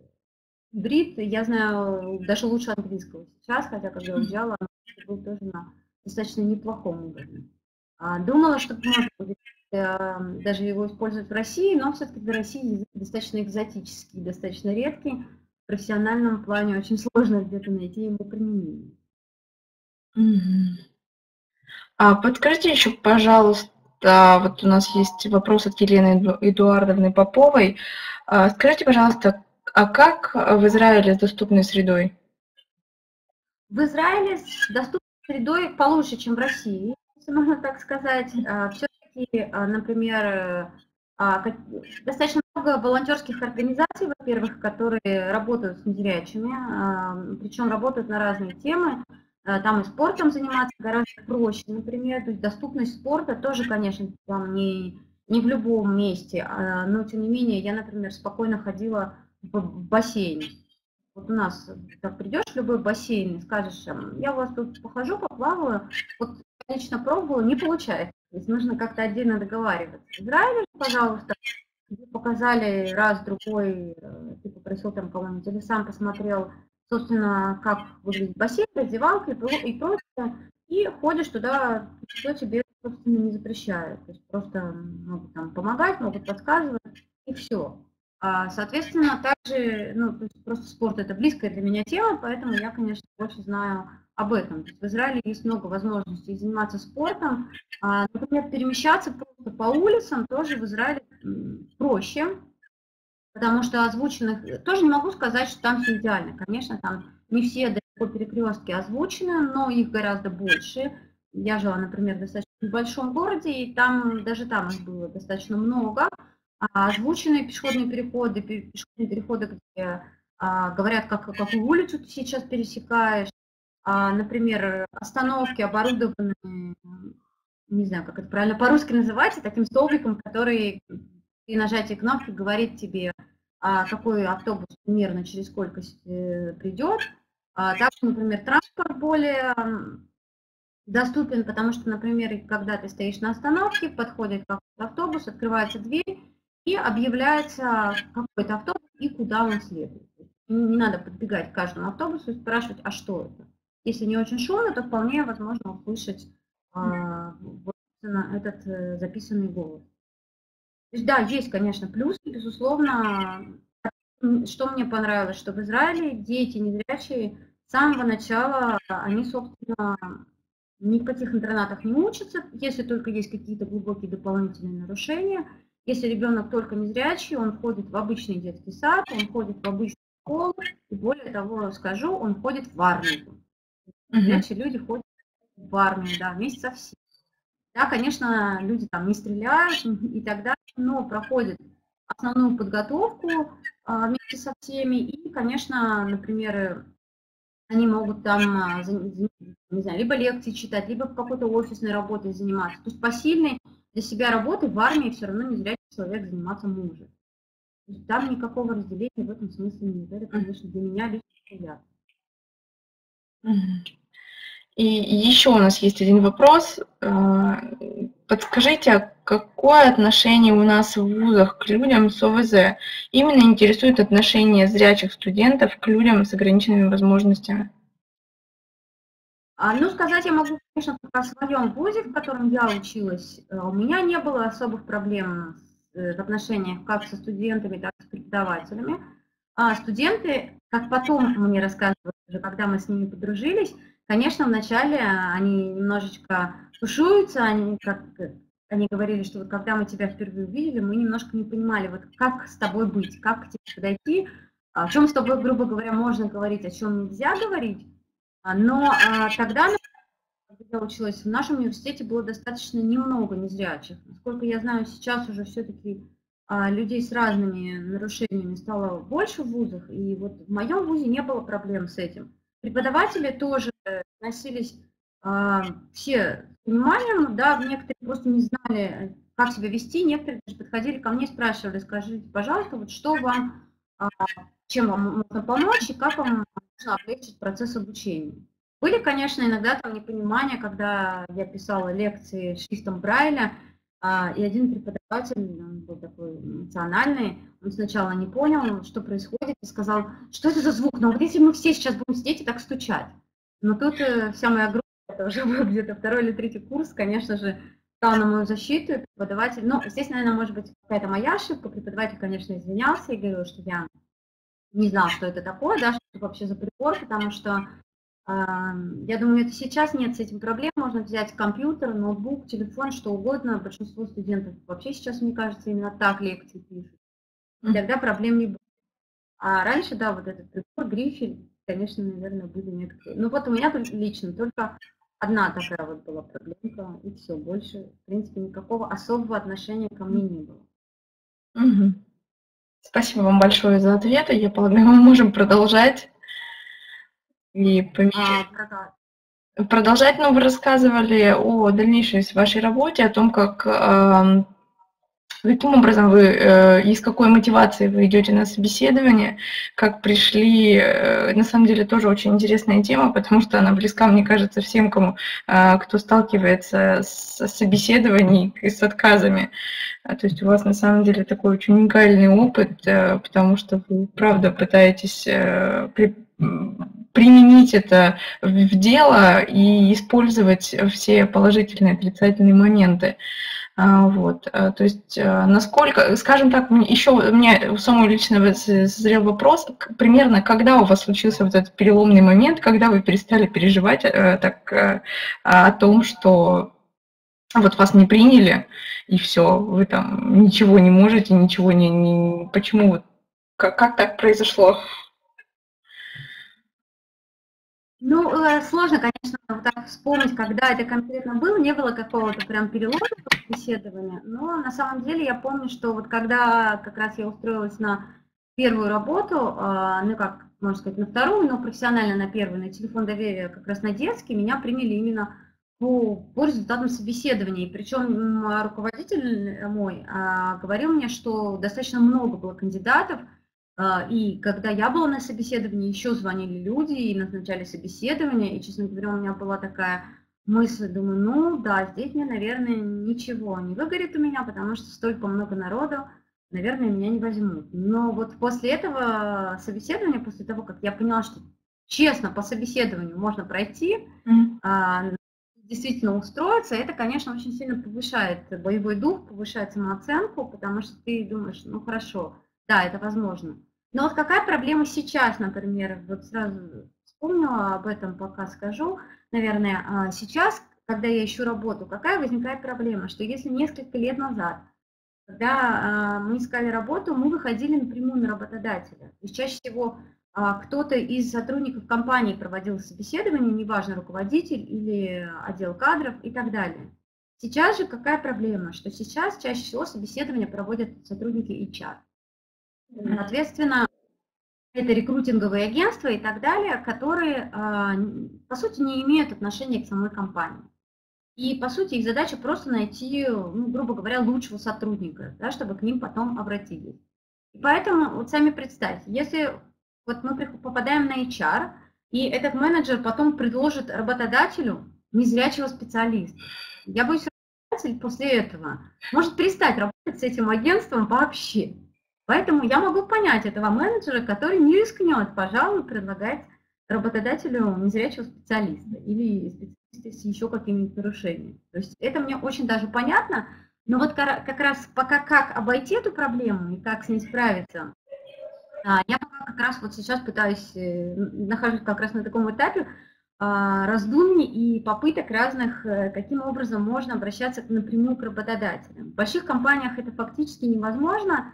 брит, я знаю даже лучше английского сейчас, хотя когда уезжала, был тоже на достаточно неплохом уровне. А, думала, что можно будет э, даже его использовать в России, но все-таки для России язык достаточно экзотический, достаточно редкий. В профессиональном плане очень сложно где-то найти ему применение. А подскажите еще, пожалуйста, вот у нас есть вопрос от Елены Эдуардовны Поповой. А, скажите, пожалуйста, а как в Израиле с доступной средой? В Израиле с доступной средой получше, чем в России, если можно так сказать. А, Все-таки, а, например, а, достаточно много волонтерских организаций, во-первых, которые работают с незрячими, причем работают на разные темы. Там и спортом заниматься гораздо проще, например, то есть доступность спорта тоже, конечно, там не, не в любом месте, но тем не менее я, например, спокойно ходила в бассейн, вот у нас так придешь в любой бассейн и скажешь, я у вас тут похожу, поплаваю, вот лично пробовала, не получается. То есть нужно как-то отдельно договариваться. В Израиле, пожалуйста, показали раз, другой, э, ты попросил там кого-нибудь, или сам посмотрел, собственно, как выглядит бассейн, раздевалка и прочее, и ходишь туда, что тебе, собственно, не запрещают. То есть просто могут там помогать, могут подсказывать, и все. А, соответственно, также, ну, просто спорт это близкая для меня тема, поэтому я, конечно, больше знаю об этом. в Израиле есть много возможностей заниматься спортом. А, например, перемещаться просто по улицам тоже в Израиле проще, потому что озвученных, тоже не могу сказать, что там все идеально. Конечно, там не все далеко перекрестки озвучены, но их гораздо больше. Я жила, например, достаточно в большом городе, и там даже там их было достаточно много. А озвученные пешеходные переходы, пешеходные переходы, где а, говорят, как, какую улицу ты сейчас пересекаешь, а, например, остановки оборудованы, не знаю, как это правильно по-русски называется, таким столбиком, который при нажатии кнопки говорит тебе, а, какой автобус примерно через сколько э, придет. А, также, например, транспорт более доступен, потому что, например, когда ты стоишь на остановке, подходит автобус, открывается дверь и объявляется какой-то автобус и куда он следует. Не надо подбегать к каждому автобусу и спрашивать, а что это. Если не очень шумно, то вполне возможно услышать а, этот э, записанный голос. То есть, да, есть, конечно, плюсы, безусловно. Что мне понравилось, что в Израиле дети незрячие с самого начала, они, собственно, ни в каких интернатах не учатся, если только есть какие-то глубокие дополнительные нарушения. Если ребенок только незрячий, он ходит в обычный детский сад, он ходит в обычную школу, и более того скажу, он ходит в армию. Незрячие люди ходят в армию, да, вместе со всеми. Да, конечно, люди там не стреляют и так далее, но проходят основную подготовку а, вместе со всеми. И, конечно, например, они могут там, а, не знаю, либо лекции читать, либо в какой-то офисной работой заниматься. То есть посильной для себя работы в армии все равно не зря человек заниматься может. То есть там никакого разделения в этом смысле нет. Это, конечно, для меня лично приятно. И еще у нас есть один вопрос. Э, подскажите, а какое отношение у нас в вузах к людям с ОВЗ? Именно интересует отношение зрячих студентов к людям с ограниченными возможностями. А, ну, сказать я могу, конечно, о своем вузе, в котором я училась. Э, у меня не было особых проблем э, в отношениях как со студентами, так и с преподавателями. А студенты, как потом мне рассказывали, уже когда мы с ними подружились, Конечно, вначале они немножечко тушуются, они как они говорили, что вот когда мы тебя впервые увидели, мы немножко не понимали, вот как с тобой быть, как к тебе подойти, о чем с тобой, грубо говоря, можно говорить, о чем нельзя говорить. А, но а, тогда, когда я училась, в нашем университете было достаточно немного незрячих. Насколько я знаю, сейчас уже все-таки а, людей с разными нарушениями стало больше в вузах, и вот в моем вузе не было проблем с этим. Преподаватели тоже относились э, все с пониманием, да, некоторые просто не знали, как себя вести, некоторые даже подходили ко мне и спрашивали, скажите, пожалуйста, вот что вам, чем вам можно помочь и как вам нужно облегчить процесс обучения. Были, конечно, иногда там непонимания, когда я писала лекции шрифтом Брайля, а, и один преподаватель, он был такой эмоциональный, он сначала не понял, что происходит, и сказал, что это за звук, но вот если мы все сейчас будем сидеть и так стучать. Но тут э, вся моя группа, это уже [laughs] был где-то второй или третий курс, конечно же, стал на мою защиту, и преподаватель, ну, здесь, наверное, может быть какая-то моя ошибка, преподаватель, конечно, извинялся и говорил, что я не знал, что это такое, да, что это вообще за прибор, потому что я думаю, это сейчас нет с этим проблем. Можно взять компьютер, ноутбук, телефон, что угодно. Большинство студентов вообще сейчас, мне кажется, именно так лекции пишут. И тогда проблем не будет. А раньше, да, вот этот прибор, грифель, конечно, наверное, были некоторые. Ну вот у меня лично только одна такая вот была проблемка, и все, больше, в принципе, никакого особого отношения ко мне не было. Угу. Спасибо вам большое за ответы. Я полагаю, мы можем продолжать. И поменять. А, продолжать, ну, вы рассказывали о дальнейшей вашей работе, о том, как э, каким образом вы, э, и с какой мотивацией вы идете на собеседование, как пришли, э, на самом деле тоже очень интересная тема, потому что она близка, мне кажется, всем, кому, э, кто сталкивается с собеседованием и с отказами. А, то есть у вас на самом деле такой очень уникальный опыт, э, потому что вы, правда, пытаетесь при, применить это в дело и использовать все положительные, отрицательные моменты. Вот, а, то есть а, насколько, скажем так, еще у меня самый лично созрел вопрос, примерно когда у вас случился вот этот переломный момент, когда вы перестали переживать э, так э, о том, что вот вас не приняли, и все, вы там ничего не можете, ничего не... не почему? Как, как так произошло? Ну, э, сложно, конечно, так вспомнить, когда это конкретно было, не было какого-то прям перелома собеседования, но на самом деле я помню, что вот когда как раз я устроилась на первую работу, а, ну как, можно сказать, на вторую, но профессионально на первую, на телефон доверия, как раз на детский, меня приняли именно по, по результатам собеседования. Причем руководитель мой а, говорил мне, что достаточно много было кандидатов, и когда я была на собеседовании, еще звонили люди и назначали собеседование, и, честно говоря, у меня была такая мысль, думаю, ну да, здесь мне, наверное, ничего не выгорит у меня, потому что столько много народу, наверное, меня не возьмут. Но вот после этого собеседования, после того, как я поняла, что честно по собеседованию можно пройти, mm-hmm. действительно устроиться, это, конечно, очень сильно повышает боевой дух, повышает самооценку, потому что ты думаешь, ну хорошо, да, это возможно. Но вот какая проблема сейчас, например, вот сразу вспомнила об этом, пока скажу, наверное, а, сейчас, когда я ищу работу, какая возникает проблема, что если несколько лет назад, когда а, мы искали работу, мы выходили напрямую на работодателя. То есть чаще всего а, кто-то из сотрудников компании проводил собеседование, неважно, руководитель или отдел кадров и так далее. Сейчас же какая проблема, что сейчас чаще всего собеседование проводят сотрудники HR. Соответственно, это рекрутинговые агентства и так далее, которые, а, по сути, не имеют отношения к самой компании. И, по сути, их задача просто найти, ну, грубо говоря, лучшего сотрудника, да, чтобы к ним потом обратились. И поэтому, вот сами представьте, если вот мы попадаем на HR, и этот менеджер потом предложит работодателю незрячего специалиста, я боюсь, работодатель после этого может перестать работать с этим агентством вообще. Поэтому я могу понять этого менеджера, который не рискнет, пожалуй, предлагать работодателю незрячего специалиста или специалиста с еще какими-нибудь нарушениями. То есть это мне очень даже понятно, но вот как раз пока как обойти эту проблему и как с ней справиться, а, я пока как раз вот сейчас пытаюсь, э, нахожусь как раз на таком этапе а, раздумий и попыток разных, э, каким образом можно обращаться напрямую к работодателям. В больших компаниях это фактически невозможно,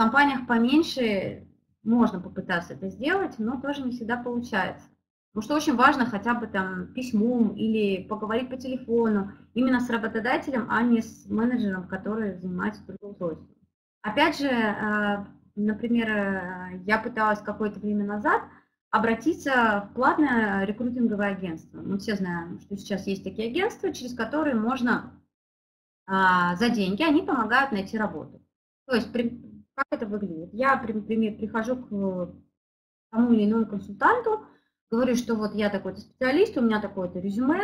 компаниях поменьше можно попытаться это сделать, но тоже не всегда получается. Потому что очень важно хотя бы там письмом или поговорить по телефону именно с работодателем, а не с менеджером, который занимается трудоустройством. Опять же, э, например, э, я пыталась какое-то время назад обратиться в платное рекрутинговое агентство. Мы все знаем, что сейчас есть такие агентства, через которые можно а, за деньги, они помогают найти работу. То есть как это выглядит? Я, например, прихожу к тому или иному консультанту, говорю, что вот я такой-то специалист, у меня такое-то резюме,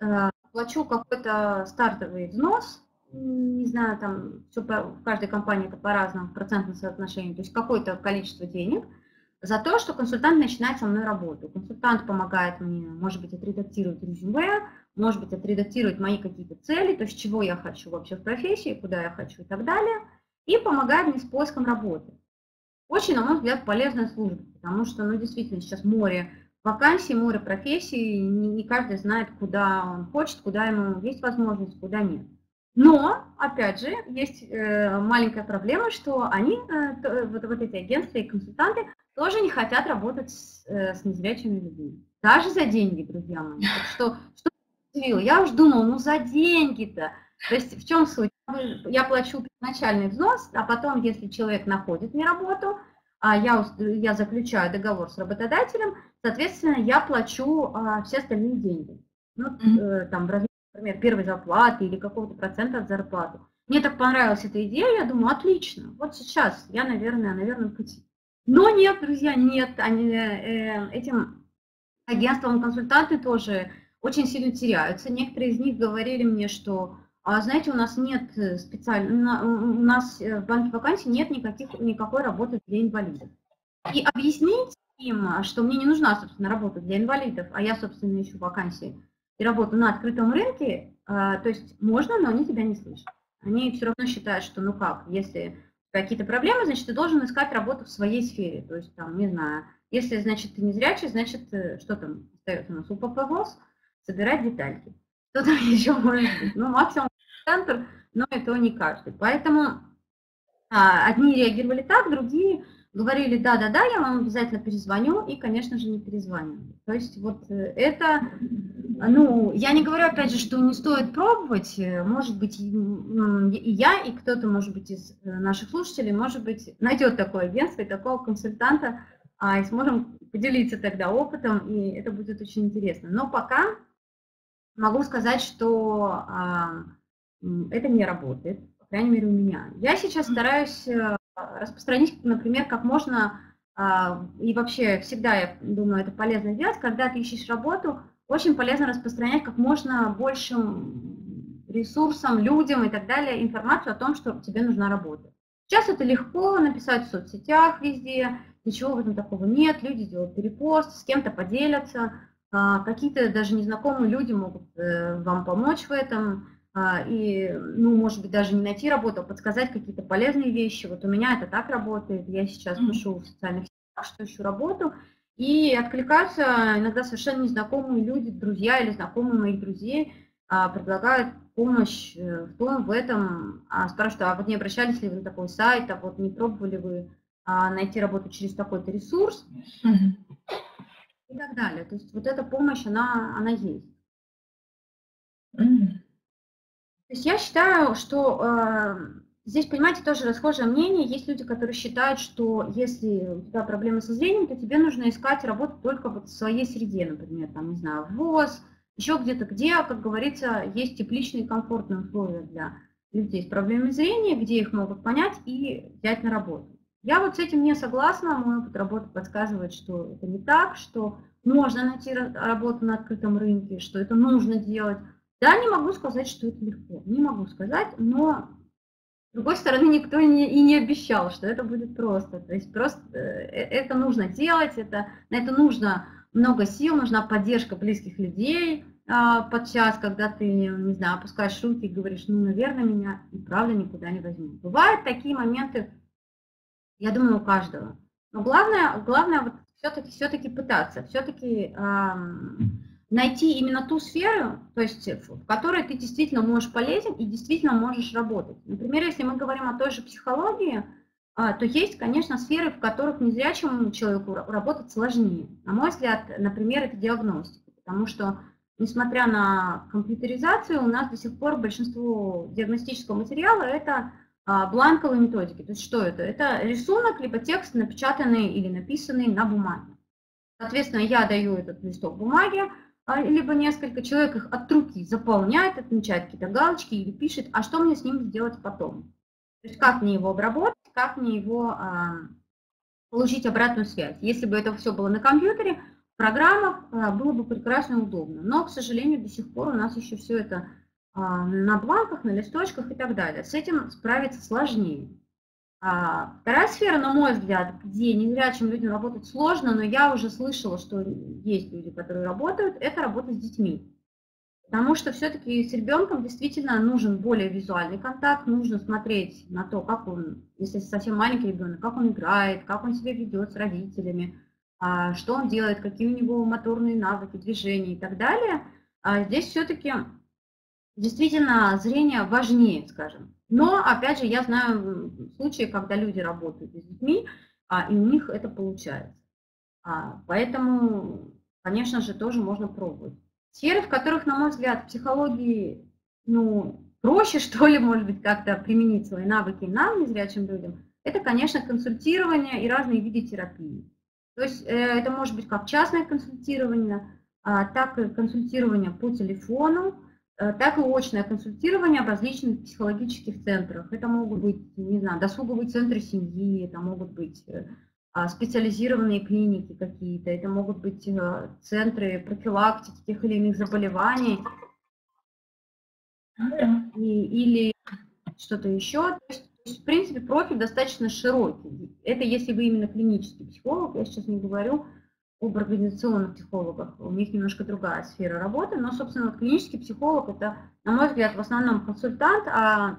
э, плачу какой-то стартовый взнос, не знаю, там все по, в каждой компании это по-разному, в процентном соотношении, то есть какое-то количество денег, за то, что консультант начинает со мной работу. Консультант помогает мне, может быть, отредактировать резюме, может быть, отредактировать мои какие-то цели, то есть чего я хочу вообще в профессии, куда я хочу и так далее – и помогает мне с поиском работы. Очень, на мой взгляд, полезная служба, потому что, ну, действительно, сейчас море вакансий, море профессий, не, каждый знает, куда он хочет, куда ему есть возможность, куда нет. Но, опять же, есть э, маленькая проблема, что они, э, вот, вот эти агентства и консультанты, тоже не хотят работать с, э, с незрячими людьми. Даже за деньги, друзья мои. Так что, что я уж думала, ну за деньги-то. То есть в чем суть? Я плачу начальный взнос, а потом, если человек находит мне работу, а я, я заключаю договор с работодателем, соответственно, я плачу а, все остальные деньги. Ну, mm-hmm. там, в размере, например, первой зарплаты или какого-то процента от зарплаты. Мне так понравилась эта идея, я думаю, отлично, вот сейчас я, наверное, наверное, пути. Но нет, друзья, нет, они, э, этим агентством консультанты тоже очень сильно теряются. Некоторые из них говорили мне, что а знаете, у нас нет э, специально, у нас э, в банке вакансий нет никаких, никакой работы для инвалидов. И объяснить им, а, что мне не нужна, собственно, работа для инвалидов, а я, собственно, ищу вакансии и работу на открытом рынке, а, то есть можно, но они тебя не слышат. Они все равно считают, что ну как, если какие-то проблемы, значит, ты должен искать работу в своей сфере. То есть, там, не знаю, если, значит, ты не зрячий, значит, э, что там остается у нас? УПП собирать детальки. Что там [laughs] еще может быть? Ну, максимум центр, но это не каждый. Поэтому а, одни реагировали так, другие говорили, да-да-да, я вам обязательно перезвоню, и, конечно же, не перезвоню. То есть вот э, это, ну, я не говорю, опять же, что не стоит пробовать, может быть, и я, и кто-то, может быть, из э, наших слушателей, может быть, найдет такое агентство и такого консультанта, а, и сможем поделиться тогда опытом, и это будет очень интересно. Но пока могу сказать, что а, это не работает, по крайней мере, у меня. Я сейчас стараюсь распространить, например, как можно, а, и вообще всегда, я думаю, это полезно делать, когда ты ищешь работу, очень полезно распространять как можно большим ресурсам, людям и так далее информацию о том, что тебе нужна работа. Сейчас это легко написать в соцсетях везде, ничего в этом такого нет, люди делают перепост, с кем-то поделятся, какие-то даже незнакомые люди могут э, вам помочь в этом, а, и, ну, может быть, даже не найти работу, а подсказать какие-то полезные вещи. Вот у меня это так работает. Я сейчас пишу в социальных сетях, что ищу работу, и откликаются иногда совершенно незнакомые люди, друзья или знакомые моих друзей, а, предлагают помощь э, в том, в этом, спрашивают, а вот не обращались ли вы на такой сайт, а вот не пробовали вы найти работу через такой-то ресурс и так далее. То есть вот эта помощь, она, она есть. То есть я считаю, что э, здесь, понимаете, тоже расхожее мнение. Есть люди, которые считают, что если у тебя проблемы со зрением, то тебе нужно искать работу только вот в своей среде, например, там, не знаю, в ВОЗ, еще где-то, где, как говорится, есть тепличные и комфортные условия для людей с проблемами зрения, где их могут понять и взять на работу. Я вот с этим не согласна, мой опыт работы подсказывает, что это не так, что можно найти работу на открытом рынке, что это нужно делать, да, не могу сказать, что это легко, не могу сказать, но с другой стороны, никто не, и не обещал, что это будет просто. То есть просто э, э, это нужно делать, это, на это нужно много сил, нужна поддержка близких людей а, подчас, когда ты, не знаю, опускаешь руки и говоришь, ну, наверное, меня и правда никуда не возьмут. Бывают такие моменты, я думаю, у каждого. Но главное, главное вот все-таки все-таки пытаться, все-таки эм, найти именно ту сферу, то есть в которой ты действительно можешь полезен и действительно можешь работать. Например, если мы говорим о той же психологии, а, то есть, конечно, сферы, в которых незрячему человеку работать сложнее. На мой взгляд, например, это диагностика, потому что, несмотря на компьютеризацию, у нас до сих пор большинство диагностического материала – это а, бланковые методики. То есть что это? Это рисунок, либо текст, напечатанный или написанный на бумаге. Соответственно, я даю этот листок бумаги, а, либо несколько человек их от руки заполняет, отмечает какие-то галочки или пишет, а что мне с ним сделать потом. То есть как мне его обработать, как мне его а, получить обратную связь. Если бы это все было на компьютере, в программах а, было бы прекрасно и удобно. Но, к сожалению, до сих пор у нас еще все это на бланках, на листочках и так далее. С этим справиться сложнее. А вторая сфера, на мой взгляд, где незрячим людям работать сложно, но я уже слышала, что есть люди, которые работают, это работа с детьми. Потому что все-таки с ребенком действительно нужен более визуальный контакт, нужно смотреть на то, как он, если совсем маленький ребенок, как он играет, как он себя ведет с родителями, а, что он делает, какие у него моторные навыки, движения и так далее. А здесь все-таки действительно зрение важнее, скажем. Но, опять же, я знаю случаи, когда люди работают с детьми, а, и у них это получается. А, поэтому, конечно же, тоже можно пробовать. Сферы, в которых, на мой взгляд, психологии ну, проще, [laughs] что ли, может быть, как-то применить свои навыки нам, незрячим людям, это, конечно, консультирование и разные виды терапии. То есть э, это может быть как частное консультирование, а, так и консультирование по телефону, так и очное консультирование в различных психологических центрах. Это могут быть, не знаю, досуговые центры семьи, это могут быть э, а, специализированные клиники какие-то, это могут быть э, центры профилактики тех или иных заболеваний и, или что-то еще. То есть, в принципе, профиль достаточно широкий. Это если вы именно клинический психолог, я сейчас не говорю об организационных психологах. У них немножко другая сфера работы, но, собственно, клинический психолог – это, на мой взгляд, в основном консультант, а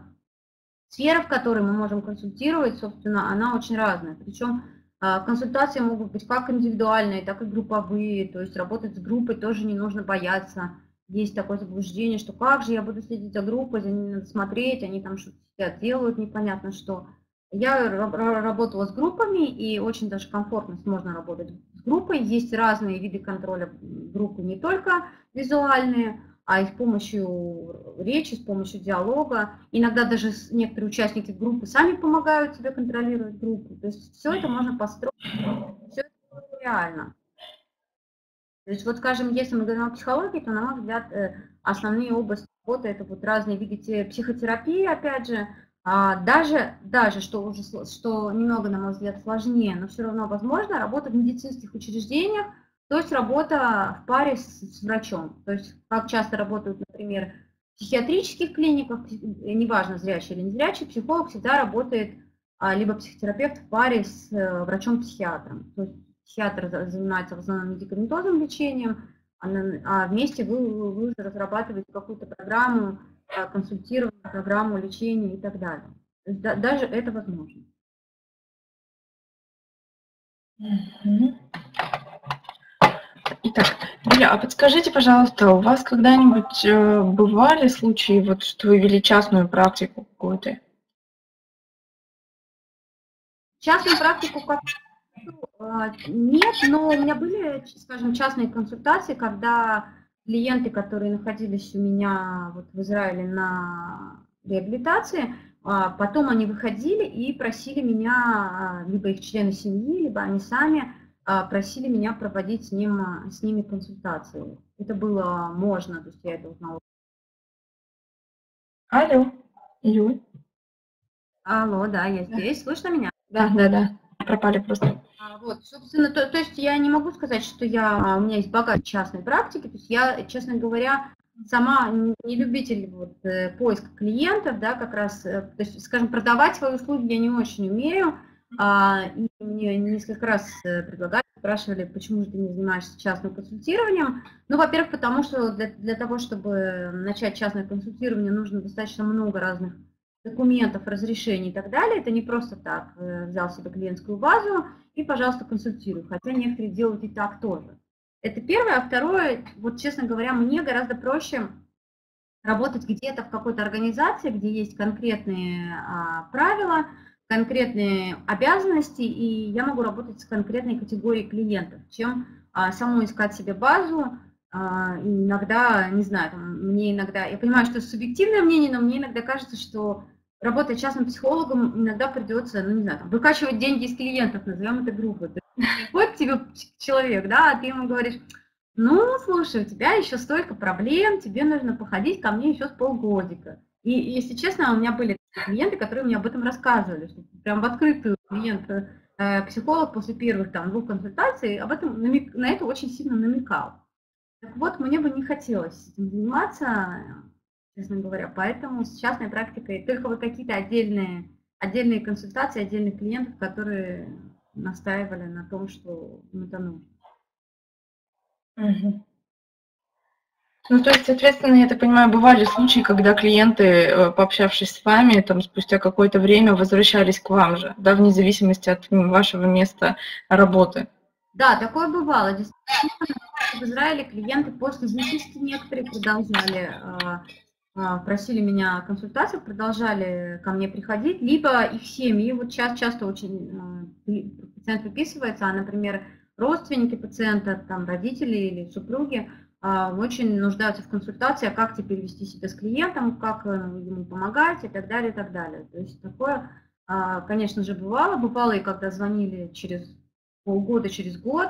сфера, в которой мы можем консультировать, собственно, она очень разная. Причем а, консультации могут быть как индивидуальные, так и групповые, то есть работать с группой тоже не нужно бояться. Есть такое заблуждение, что как же я буду следить за группой, за ними надо смотреть, они там что-то делают непонятно что. Я работала с группами, и очень даже комфортно можно работать с группой. Есть разные виды контроля группы, не только визуальные, а и с помощью речи, с помощью диалога. Иногда даже некоторые участники группы сами помогают тебе контролировать группу. То есть все это можно построить, все это реально. То есть вот, скажем, если мы говорим о психологии, то, на мой взгляд, э, основные области работы это вот разные виды психотерапии, опять же, даже, даже что, уже, что немного, на мой взгляд, сложнее, но все равно возможно, работа в медицинских учреждениях, то есть работа в паре с, с врачом. То есть как часто работают, например, в психиатрических клиниках, неважно, зрячий или незрячий, психолог всегда работает, а, либо психотерапевт в паре с э, врачом-психиатром. То есть психиатр занимается в основном медикаментозным лечением, а, а вместе вы, вы разрабатываете какую-то программу а, консультирования, программу лечения и так далее. То есть да, даже это возможно. Итак, Юля, а подскажите, пожалуйста, у вас когда-нибудь э, бывали случаи, вот, что вы вели частную практику какую-то? Частную практику как а, нет, но у меня были, скажем, частные консультации, когда клиенты, которые находились у меня вот в Израиле на реабилитации, а, потом они выходили и просили меня, а, либо их члены семьи, либо они сами а, просили меня проводить с, ним, с ними консультации. Это было можно, то есть я это узнала. Алло, Юль. Алло, да, я здесь. Слышно меня? Да, да, да. Пропали просто. А, вот, собственно, то, то есть я не могу сказать, что я, у меня есть богат частной практики, то есть я, честно говоря, сама не любитель вот, э, поиска клиентов, да, как раз, э, то есть, скажем, продавать свои услуги я не очень умею, а, и мне несколько раз э, предлагали, спрашивали, почему же ты не занимаешься частным консультированием. Ну, во-первых, потому что для, для того, чтобы начать частное консультирование, нужно достаточно много разных документов, разрешений и так далее. Это не просто так. Э, взял себе клиентскую базу и, пожалуйста, консультирую. Хотя некоторые делают и так тоже. Это первое. А второе, вот честно говоря, мне гораздо проще работать где-то в какой-то организации, где есть конкретные а, правила, конкретные обязанности, и я могу работать с конкретной категорией клиентов, чем а, самому искать себе базу. А, иногда, не знаю, там, мне иногда, я понимаю, что это субъективное мнение, но мне иногда кажется, что работая частным психологом, иногда придется, ну не знаю, там, выкачивать деньги из клиентов, назовем это грубо. Вот тебе человек, да, а ты ему говоришь, ну, слушай, у тебя еще столько проблем, тебе нужно походить ко мне еще с полгодика. И, если честно, у меня были клиенты, которые мне об этом рассказывали, что прям в открытую клиент, э, психолог после первых там двух консультаций об этом на это очень сильно намекал. Так вот, мне бы не хотелось этим заниматься, честно говоря, поэтому с частной практикой только вот какие-то отдельные, отдельные консультации отдельных клиентов, которые настаивали на том, что им это нужно. Угу. Ну, то есть, соответственно, я так понимаю, бывали случаи, когда клиенты, э, пообщавшись с вами, там, спустя какое-то время возвращались к вам же, да, вне зависимости от вашего места работы. Да, такое бывало. Действительно, в Израиле клиенты после записки некоторые продолжали, а, а, просили меня консультацию, продолжали ко мне приходить, либо их семьи, вот сейчас часто очень а, пациент выписывается, а, например, родственники пациента, там, родители или супруги, очень нуждаются в консультации, а как теперь вести себя с клиентом, как э, ему помогать и так далее, и так далее. То есть такое, конечно же, бывало. Бывало и когда звонили через полгода, через год,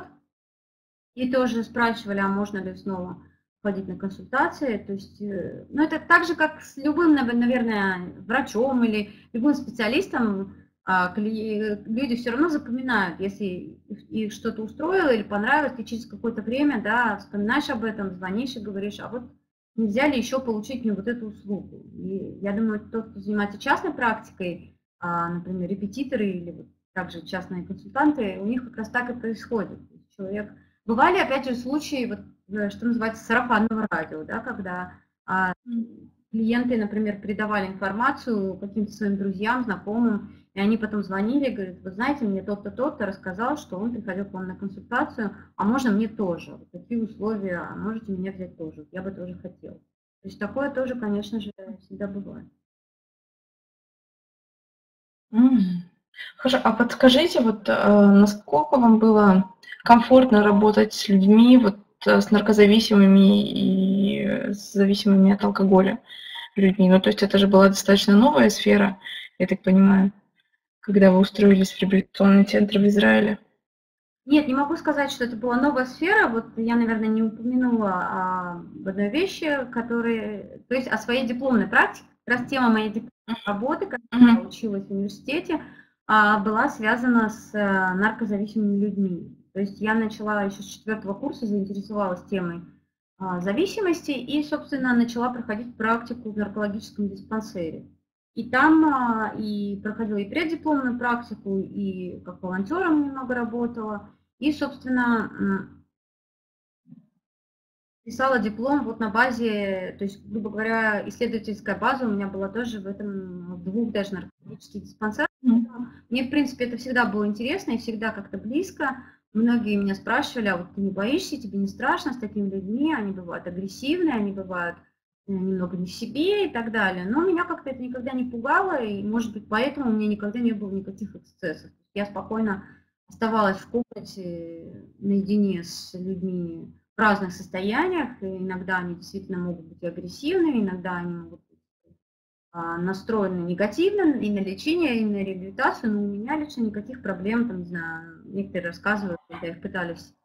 и тоже спрашивали, а можно ли снова ходить на консультации. То есть, э, ну, это так же, как с любым, наверное, врачом или любым специалистом, а, люди все равно запоминают, если их что-то устроило или понравилось, ты через какое-то время, да, вспоминаешь об этом, звонишь и говоришь, а вот нельзя ли еще получить мне вот эту услугу. И я думаю, тот, кто занимается частной практикой, а, например, репетиторы или также частные консультанты, у них как раз так и происходит. Человек... Бывали, опять же, случаи, вот, э, что называется, сарафанного радио, да, когда а, клиенты, например, передавали информацию каким-то своим друзьям, знакомым, и они потом звонили, говорят, вы знаете, мне тот-то, тот-то рассказал, что он приходил к вам на консультацию, а можно мне тоже? Вот такие условия, а можете меня взять тоже? Я бы тоже хотел. То есть такое тоже, конечно же, всегда бывает. Хорошо, а подскажите, вот, э, насколько вам было комфортно работать с людьми, вот, э, с наркозависимыми и э, с зависимыми от алкоголя людьми? Ну, то есть это же была достаточно новая сфера, я так понимаю, когда вы устроились в реабилитационный центр в Израиле. Нет, не могу сказать, что это была новая сфера. Вот я, наверное, не упомянула об одной вещи, которые, то есть о своей дипломной практике. Как раз тема моей дипломной работы, когда я училась в университете, а, была связана с э, наркозависимыми людьми. То есть я начала еще с четвертого курса, заинтересовалась темой а, зависимости и, собственно, начала проходить практику в наркологическом диспансере. И там а, и проходила и преддипломную практику, и как волонтером немного работала. И, собственно, писала диплом вот на базе, то есть, грубо говоря, исследовательская база у меня была тоже в этом, в двух даже наркотических диспансерах. Мне, в принципе, это всегда было интересно и всегда как-то близко. Многие меня спрашивали, а вот ты не боишься, тебе не страшно с такими людьми, они бывают агрессивные, они бывают э, немного не в себе и так далее. Но меня как-то это никогда не пугало, и, может быть, поэтому у меня никогда не было никаких эксцессов. Я спокойно оставалась в комнате наедине с людьми в разных состояниях. И иногда они действительно могут быть агрессивными, иногда они могут настроены негативно и на лечение, и на реабилитацию, но у меня лично никаких проблем, там, не знаю, некоторые рассказывают, когда их пытались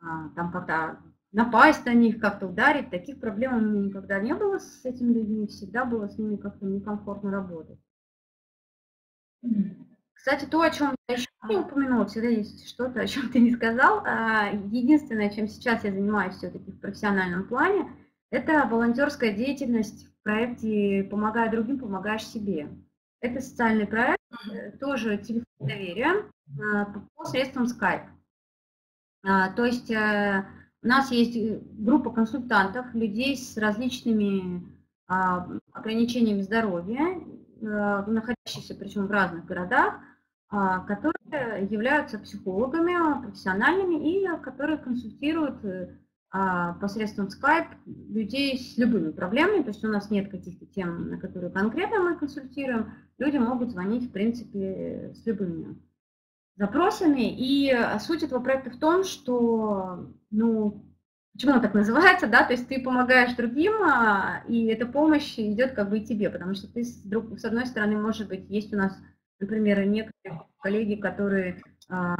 а, там как-то напасть на них, как-то ударить, таких проблем у меня никогда не было с этими людьми, всегда было с ними как-то некомфортно работать. Кстати, то, о чем я еще не упомянула, всегда есть что-то, о чем ты не сказал. А, единственное, чем сейчас я занимаюсь все-таки в профессиональном плане, это волонтерская деятельность проекте «Помогая другим, помогаешь себе». Это социальный проект, э, тоже телефон доверия а, по средствам Skype. А, то есть э, у нас есть э, группа консультантов, людей с различными ограничениями здоровья, находящихся причем в разных городах, а, которые являются психологами профессиональными и которые консультируют а, посредством Skype людей с любыми проблемами, то есть у нас нет каких-то тем, на которые конкретно мы консультируем, люди могут звонить, в принципе, с любыми запросами. И суть этого проекта в том, что, ну, почему он так называется, да, то есть ты помогаешь другим, а, и эта помощь идет как бы и тебе, потому что ты, с, друг, с одной стороны, может быть, есть у нас Например, некоторые коллеги, которые, а,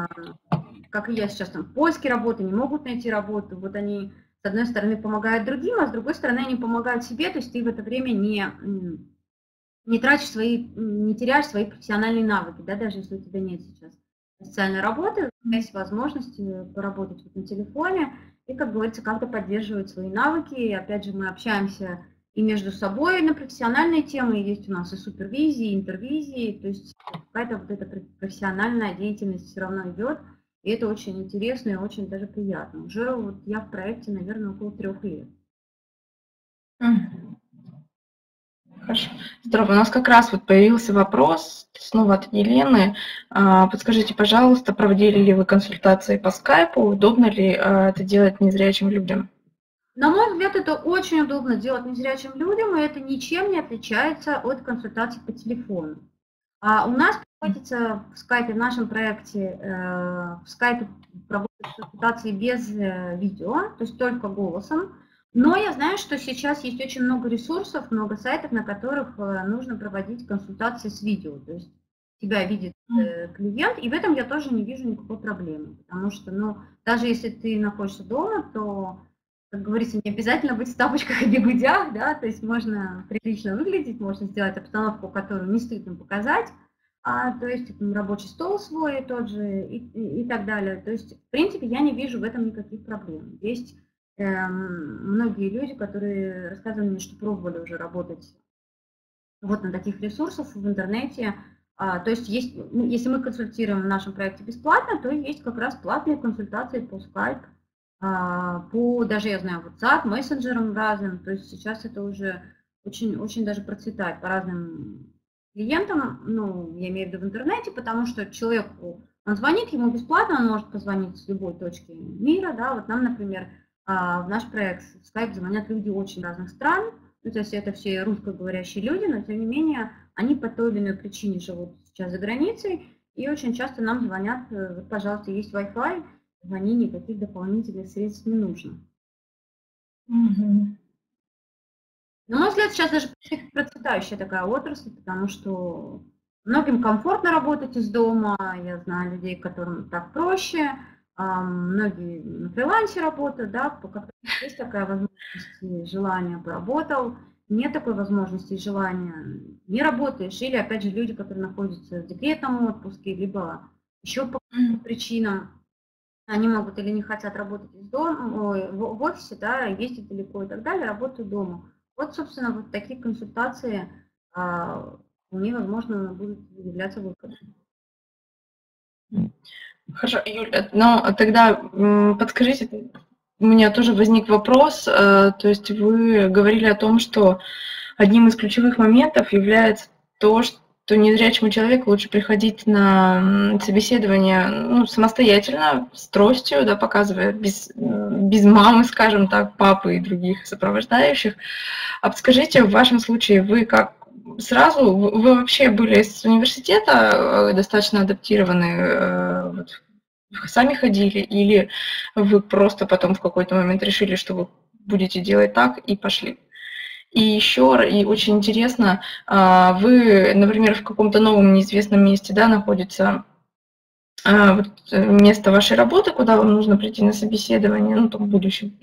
как и я сейчас, там, в поиске работы, не могут найти работу, вот они, с одной стороны, помогают другим, а с другой стороны, они помогают себе, то есть ты в это время не, не тратишь свои, не теряешь свои профессиональные навыки, да, даже если у тебя нет сейчас социальной работы, есть возможность э, поработать вот на телефоне и, как говорится, как-то поддерживать свои навыки. И опять же, мы общаемся и между собой на профессиональные темы, есть у нас и супервизии, и интервизии, то есть какая-то вот эта профессиональная деятельность все равно идет, и это очень интересно и очень даже приятно. Уже вот я в проекте, наверное, около трех лет. Хорошо. Здорово. У нас как раз вот появился вопрос снова от Елены. А, подскажите, пожалуйста, проводили ли вы консультации по скайпу? Удобно ли а, это делать незрячим людям? На мой взгляд, это очень удобно делать незрячим людям, и это ничем не отличается от консультаций по телефону. А у нас проводится в скайпе, в нашем проекте, э, в скайпе проводятся консультации без э, видео, то есть только голосом. Но я знаю, что сейчас есть очень много ресурсов, много сайтов, на которых э, нужно проводить консультации с видео. То есть тебя видит клиент, и в этом я тоже не вижу никакой проблемы. Потому что, ну, даже если ты находишься дома, то как говорится, не обязательно быть в тапочках и бегудях, да, то есть можно прилично выглядеть, можно сделать обстановку, которую не стыдно показать, а, то есть рабочий стол свой тот же и, и, и так далее. То есть, в принципе, я не вижу в этом никаких проблем. Есть эм, многие люди, которые рассказывали мне, что пробовали уже работать вот на таких ресурсах в интернете. А, то есть, есть, ну, если мы консультируем в нашем проекте бесплатно, то есть как раз платные консультации по а, по даже, я знаю, WhatsApp, мессенджерам разным. То есть сейчас это уже очень, очень даже процветает по разным клиентам, ну, я имею в виду в интернете, потому что человеку, он звонит, ему бесплатно, он может позвонить с любой точки мира, да, вот нам, например, а, в наш проект в Skype звонят люди очень разных стран, ну, то есть это все русскоговорящие люди, но тем не менее они по той или иной причине живут сейчас за границей, и очень часто нам звонят, э, пожалуйста, есть Wi-Fi, звони, никаких дополнительных средств не нужно. Угу. На мой взгляд, сейчас даже процветающая такая отрасль, потому что многим комфортно работать из дома. Я знаю людей, которым так проще. А многие на фрилансе работают, да, как есть такая возможность и желание, поработал. Нет такой возможности и желания, не работаешь. Или, опять же, люди, которые находятся в декретном отпуске, либо еще по причинам, они могут или не хотят работать из дома, в офисе, да, ездить далеко и так далее, работают дома. Вот, собственно, вот такие консультации а, вполне возможно будут являться выходом. Хорошо, Юля, но тогда подскажите, у меня тоже возник вопрос, э, то есть вы говорили о том, что одним из ключевых моментов является то, что то незрячему человеку лучше приходить на собеседование ну, самостоятельно, с тростью, да, показывая, без, без мамы, скажем так, папы и других сопровождающих. А подскажите, в вашем случае вы как сразу, вы вообще были с университета э, достаточно адаптированы, э, вот, сами ходили, или вы просто потом в какой-то момент решили, что вы будете делать так и пошли? И еще, и очень интересно, а, вы, например, в каком-то новом неизвестном месте, да, находится а, вот э, место вашей работы, куда вам нужно прийти на собеседование, ну, там, в будущем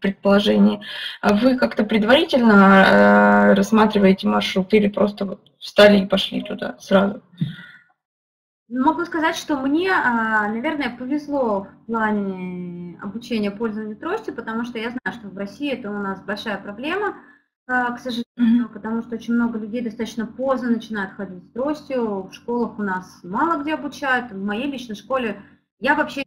предположении, а вы как-то предварительно рассматриваете маршрут или просто вот встали и пошли туда сразу? Могу сказать, что мне, наверное, повезло в плане обучения пользованию тростью, потому что я знаю, что в России это у нас большая проблема – к сожалению, потому что очень много людей достаточно поздно начинают ходить с тростью. В школах у нас мало где обучают. В моей личной школе я вообще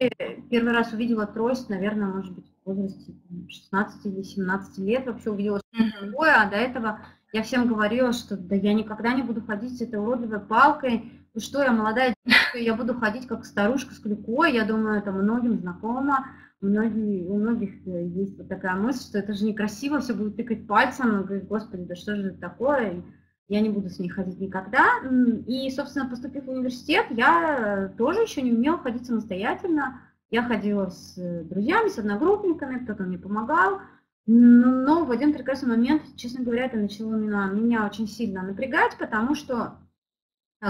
первый раз увидела трость, наверное, может быть, в возрасте 16 или 17 лет вообще увидела что-то такое, а до этого я всем говорила, что да я никогда не буду ходить с этой уродливой палкой, ну что я молодая девушка, [laughs] я буду ходить как старушка с клюкой, я думаю, это многим знакомо многие, у многих э, есть вот такая мысль, что это же некрасиво, все будут тыкать пальцем, и говорить, господи, да что же это такое, я не буду с ней ходить никогда. И, собственно, поступив в университет, я тоже еще не умела ходить самостоятельно. Я ходила с э, друзьями, с одногруппниками, кто-то мне помогал. Но в один прекрасный момент, честно говоря, это начало меня, меня очень сильно напрягать, потому что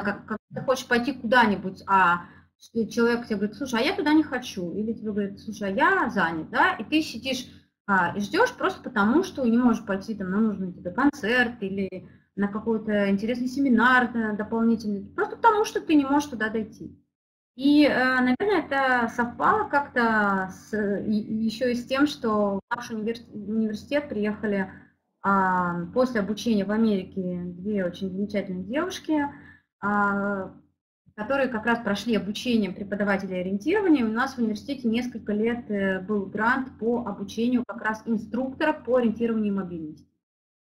как, как ты хочешь пойти куда-нибудь, а человек тебе говорит, слушай, а я туда не хочу, или тебе говорит, слушай, а я занят, да, и ты сидишь а, и ждешь просто потому, что не можешь пойти там на нужный тебе концерт или на какой-то интересный семинар дополнительный, просто потому, что ты не можешь туда дойти. И, э, наверное, это совпало как-то с, еще и с тем, что в наш университет приехали а, после обучения в Америке две очень замечательные девушки, а, которые как раз прошли обучение преподавателей ориентирования. У нас в университете несколько лет э, был грант по обучению как раз инструкторов по ориентированию и мобильности.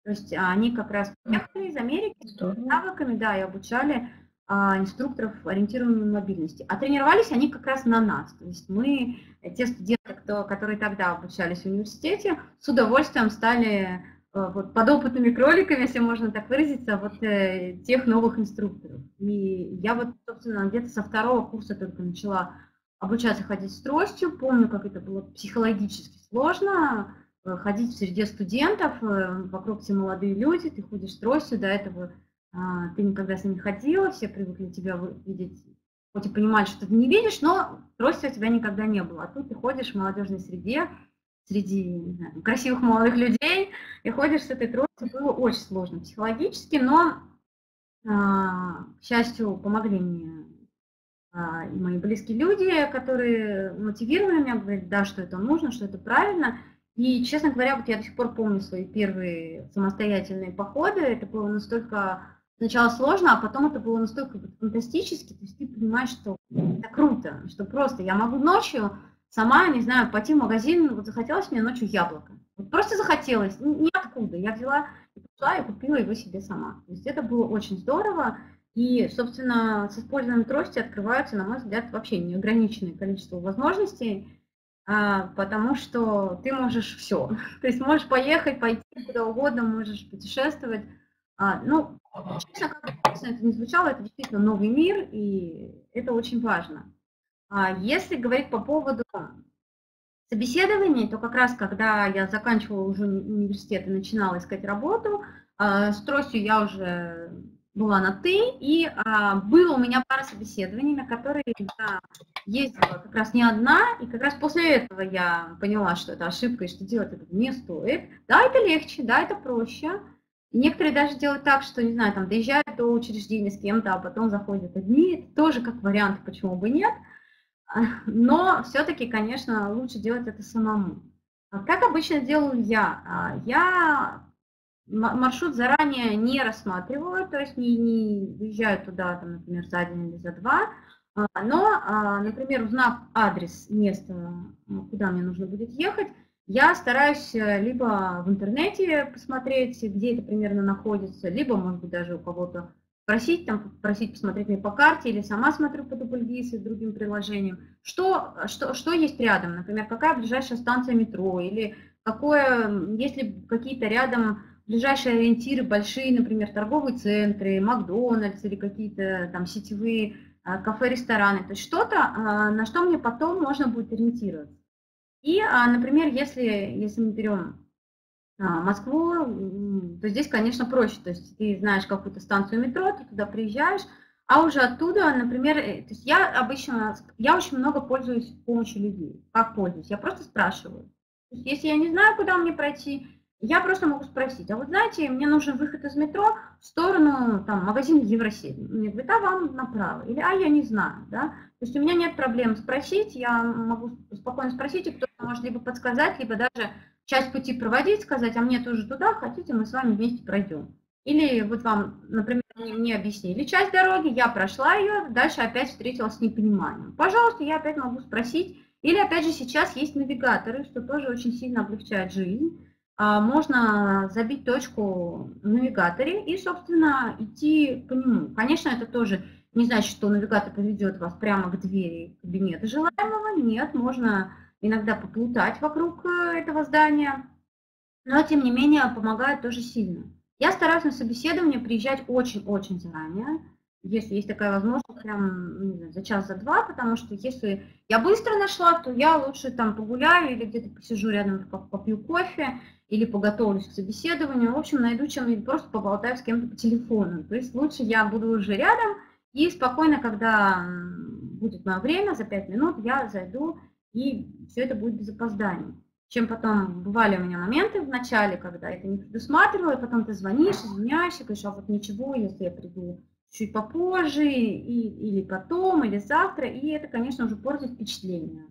То есть они как раз приехали из Америки с навыками, да, и обучали а, инструкторов ориентированию и мобильности. А тренировались они как раз на нас. То есть мы, э, те студенты, кто, которые тогда обучались в университете, с удовольствием стали вот, подопытными кроликами, если можно так выразиться, вот э, тех новых инструкторов. И я вот, собственно, где-то со второго курса только начала обучаться ходить с тростью. Помню, как это было психологически сложно, э, ходить в среде студентов, э, вокруг все молодые люди, ты ходишь с тростью, до этого э, ты никогда с ними ходила, все привыкли тебя видеть, хоть и понимать, что ты не видишь, но трости у тебя никогда не было. А тут ты ходишь в молодежной среде, среди знаю, красивых молодых людей, и ходишь с этой тростью, было очень сложно психологически, но, а, к счастью, помогли мне а, и мои близкие люди, которые мотивировали меня, говорили, да, что это нужно, что это правильно. И, честно говоря, вот я до сих пор помню свои первые самостоятельные походы. Это было настолько сначала сложно, а потом это было настолько фантастически. То есть ты понимаешь, что это круто, что просто я могу ночью сама, не знаю, пойти в магазин, вот захотелось мне ночью яблоко. Вот просто захотелось, ниоткуда. Я взяла и пошла и купила его себе сама. То есть это было очень здорово. И, собственно, с использованием трости открываются, на мой взгляд, вообще неограниченное количество возможностей, а, потому что ты можешь все. [laughs] То есть можешь поехать, пойти куда угодно, можешь путешествовать. Ну, честно, как это не звучало, это действительно новый мир, и это очень важно. Если говорить по поводу собеседований, то как раз когда я заканчивала уже университет и начинала искать работу, с тростью я уже была на «ты», и а, было у меня пара собеседований, на которые я ездила как раз не одна, и как раз после этого я поняла, что это ошибка, и что делать это не стоит. Да, это легче, да, это проще. Некоторые даже делают так, что, не знаю, там, доезжают до учреждения с кем-то, а потом заходят одни, тоже как вариант, почему бы нет. [laughs] Но все-таки, конечно, лучше делать это самому. А как обычно делаю я? А, я маршрут заранее не рассматриваю, то есть не, не выезжаю туда, там, например, за день или за два, а, но, например, узнав адрес места, куда мне нужно будет ехать, я стараюсь э, либо в интернете посмотреть, где это примерно находится, либо, может быть, даже у кого-то просить, там, просить посмотреть мне по карте, или сама смотрю по Дубльгиз и другим приложениям, что, что, что есть рядом, например, какая ближайшая станция метро, или какое, есть какие-то рядом ближайшие ориентиры большие, например, торговые центры, Макдональдс или какие-то там сетевые а, кафе, рестораны, то есть что-то, а, на что мне потом можно будет ориентироваться. И, а, например, если, если мы берем Москву, то здесь, конечно, проще, то есть ты знаешь какую-то станцию метро, ты туда приезжаешь, а уже оттуда, например, э, то есть я обычно, я очень много пользуюсь помощью людей. Как пользуюсь? Я просто спрашиваю. То есть если я не знаю, куда мне пройти, я просто могу спросить, а вот знаете, мне нужен выход из метро в сторону там, магазина Евросеть. Мне говорят, а вам направо. Или, а я не знаю. Да? То есть у меня нет проблем спросить, я могу спокойно спросить, и кто-то может либо подсказать, либо даже часть пути проводить, сказать, а мне тоже туда, хотите, мы с вами вместе пройдем. Или вот вам, например, мне объяснили часть дороги, я прошла ее, дальше опять встретилась с непониманием. Пожалуйста, я опять могу спросить. Или опять же сейчас есть навигаторы, что тоже очень сильно облегчает жизнь. А, можно забить точку в навигаторе и, собственно, идти по нему. Конечно, это тоже не значит, что навигатор поведет вас прямо к двери кабинета желаемого. Нет, можно иногда поплутать вокруг э, этого здания, но, тем не менее, помогает тоже сильно. Я стараюсь на собеседование приезжать очень-очень заранее, если есть такая возможность, прям ну, не знаю, за час, за два, потому что если я быстро нашла, то я лучше там погуляю или где-то посижу рядом, попью кофе, или поготовлюсь к собеседованию, в общем, найду чем-нибудь, просто поболтаю с кем-то по телефону. То есть лучше я буду уже рядом, и спокойно, когда будет мое время, за пять минут я зайду, и все это будет без опозданий. Чем потом бывали у меня моменты в начале, когда это не предусматривала, и потом ты звонишь, извиняешься, говоришь, а вот ничего, если я приду чуть попозже, и, или потом, или завтра, и это, конечно, уже портит впечатление.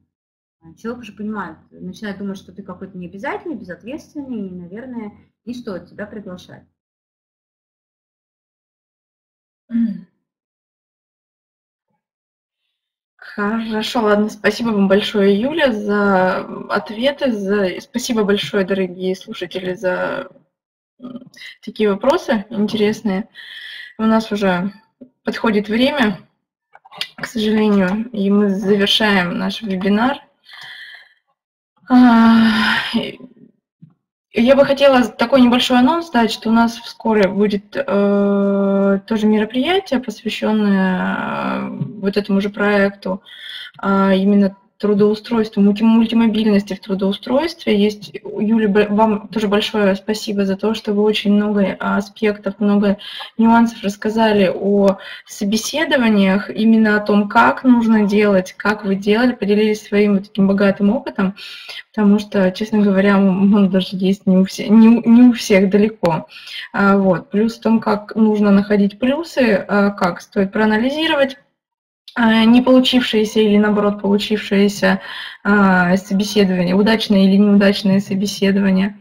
А, человек уже понимает, начинает думать, что ты какой-то необязательный, безответственный, и, наверное, не стоит тебя приглашать. Хорошо, ладно, спасибо вам большое, Юля, за ответы, за... спасибо большое, дорогие слушатели, за такие вопросы интересные. У нас уже подходит время, к сожалению, и мы завершаем наш вебинар. Я бы хотела такой небольшой анонс дать, что у нас вскоре будет э, тоже мероприятие, посвященное э, вот этому же проекту, э, именно трудоустройству, мульти мультимобильности в трудоустройстве. Есть, Юля, вам тоже большое спасибо за то, что вы очень много аспектов, много нюансов рассказали о собеседованиях, именно о том, как нужно делать, как вы делали, поделились своим вот таким богатым опытом, потому что, честно говоря, он даже есть не у, всех, не, не у всех далеко. А, вот. Плюс в том, как нужно находить плюсы, а, как стоит проанализировать, а, не получившееся или наоборот получившееся а, собеседование, удачное или неудачное собеседование.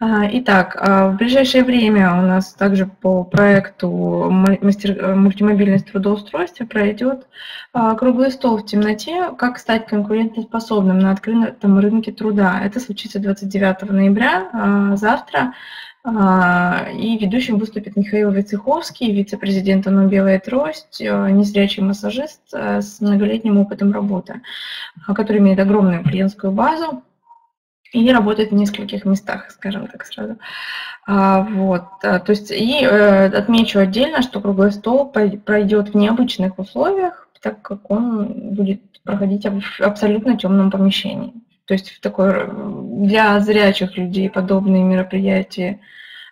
А, итак, в ближайшее время у нас также по проекту мастер, мультимобильность трудоустройства пройдет круглый стол в темноте «Как стать конкурентоспособным на открытом рынке труда». Это случится 29 ноября, завтра. А, и ведущим выступит Михаил Войцеховский, вице-президент ОНО «Белая трость», э, незрячий массажист э, с многолетним опытом работы, который имеет огромную клиентскую базу. и работает в нескольких местах, скажем так сразу. А, вот, то есть и э, отмечу отдельно, что круглый стол пройдет в необычных условиях, так как он будет проходить в абсолютно темном помещении. То есть такой для зрячих людей подобные мероприятия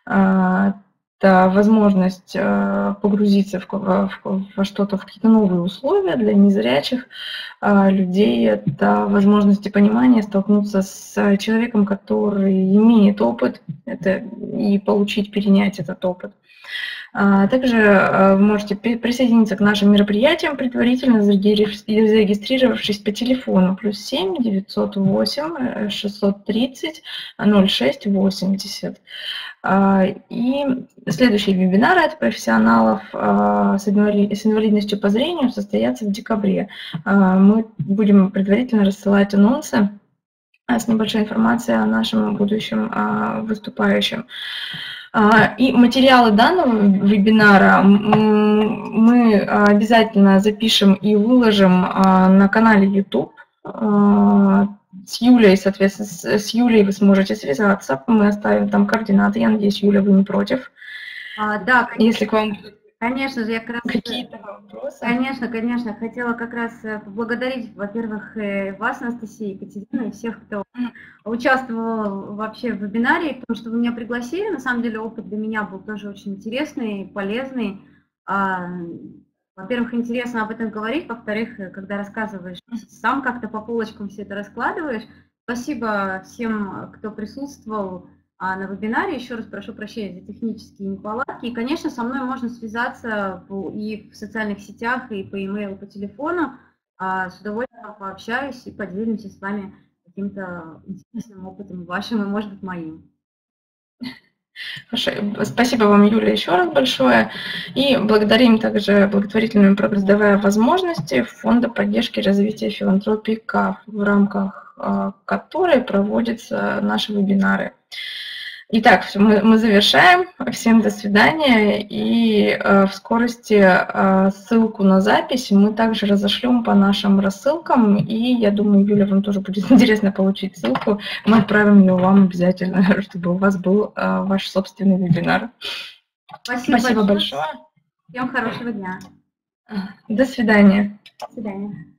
а, это возможность э, погрузиться в, в, во что-то, в какие-то новые условия для незрячих э, людей. Это возможность и понимание столкнуться с человеком, который имеет опыт, это, и получить, перенять этот опыт. А, также э, вы можете присоединиться к нашим мероприятиям, предварительно зарегистрировавшись по телефону плюс 7 908 630 06 80. И следующие вебинары от профессионалов а, с инвалидностью по зрению состоятся в декабре. А, мы будем предварительно рассылать анонсы с небольшой информацией о нашем будущем выступающем. И материалы данного вебинара мы обязательно запишем и выложим на канале YouTube с Юлей, соответственно, с, Юлей вы сможете связаться. Мы оставим там координаты. Я надеюсь, Юля, вы не против. А, да, конечно. Если к вам Конечно же, я как раз... Какие-то вопросы? Конечно, конечно. Хотела как раз э, поблагодарить, во-первых, э, вас, Анастасия, Екатерина, и всех, кто участвовал вообще в вебинаре, потому что вы меня пригласили. На самом деле опыт для меня был тоже очень интересный, полезный. А, во-первых, интересно об этом говорить, во-вторых, э, когда рассказываешь, сам как-то по полочкам все это раскладываешь. Спасибо всем, кто присутствовал на вебинаре. Еще раз прошу прощения за технические неполадки. И, конечно, со мной можно связаться и в социальных сетях, и по e-mail, по телефону. А, с удовольствием пообщаюсь и поделимся с вами каким-то интересным опытом вашим и, может быть, моим. Хорошо. Спасибо вам, Юля, еще раз большое. И благодарим также благотворительную программу «Давая возможности» Фонда поддержки развития филантропии в рамках а, которой проводятся наши вебинары. Итак, все, мы, мы завершаем. Всем до свидания. И э, в скорости э, ссылку на запись мы также разошлем по нашим рассылкам. И я думаю, Юля, вам тоже будет [laughs] интересно получить ссылку. Мы отправим ее вам обязательно, [laughs] чтобы у вас был э, ваш собственный вебинар. Спасибо, Спасибо большое. большое. Всем хорошего дня. До свидания. До свидания.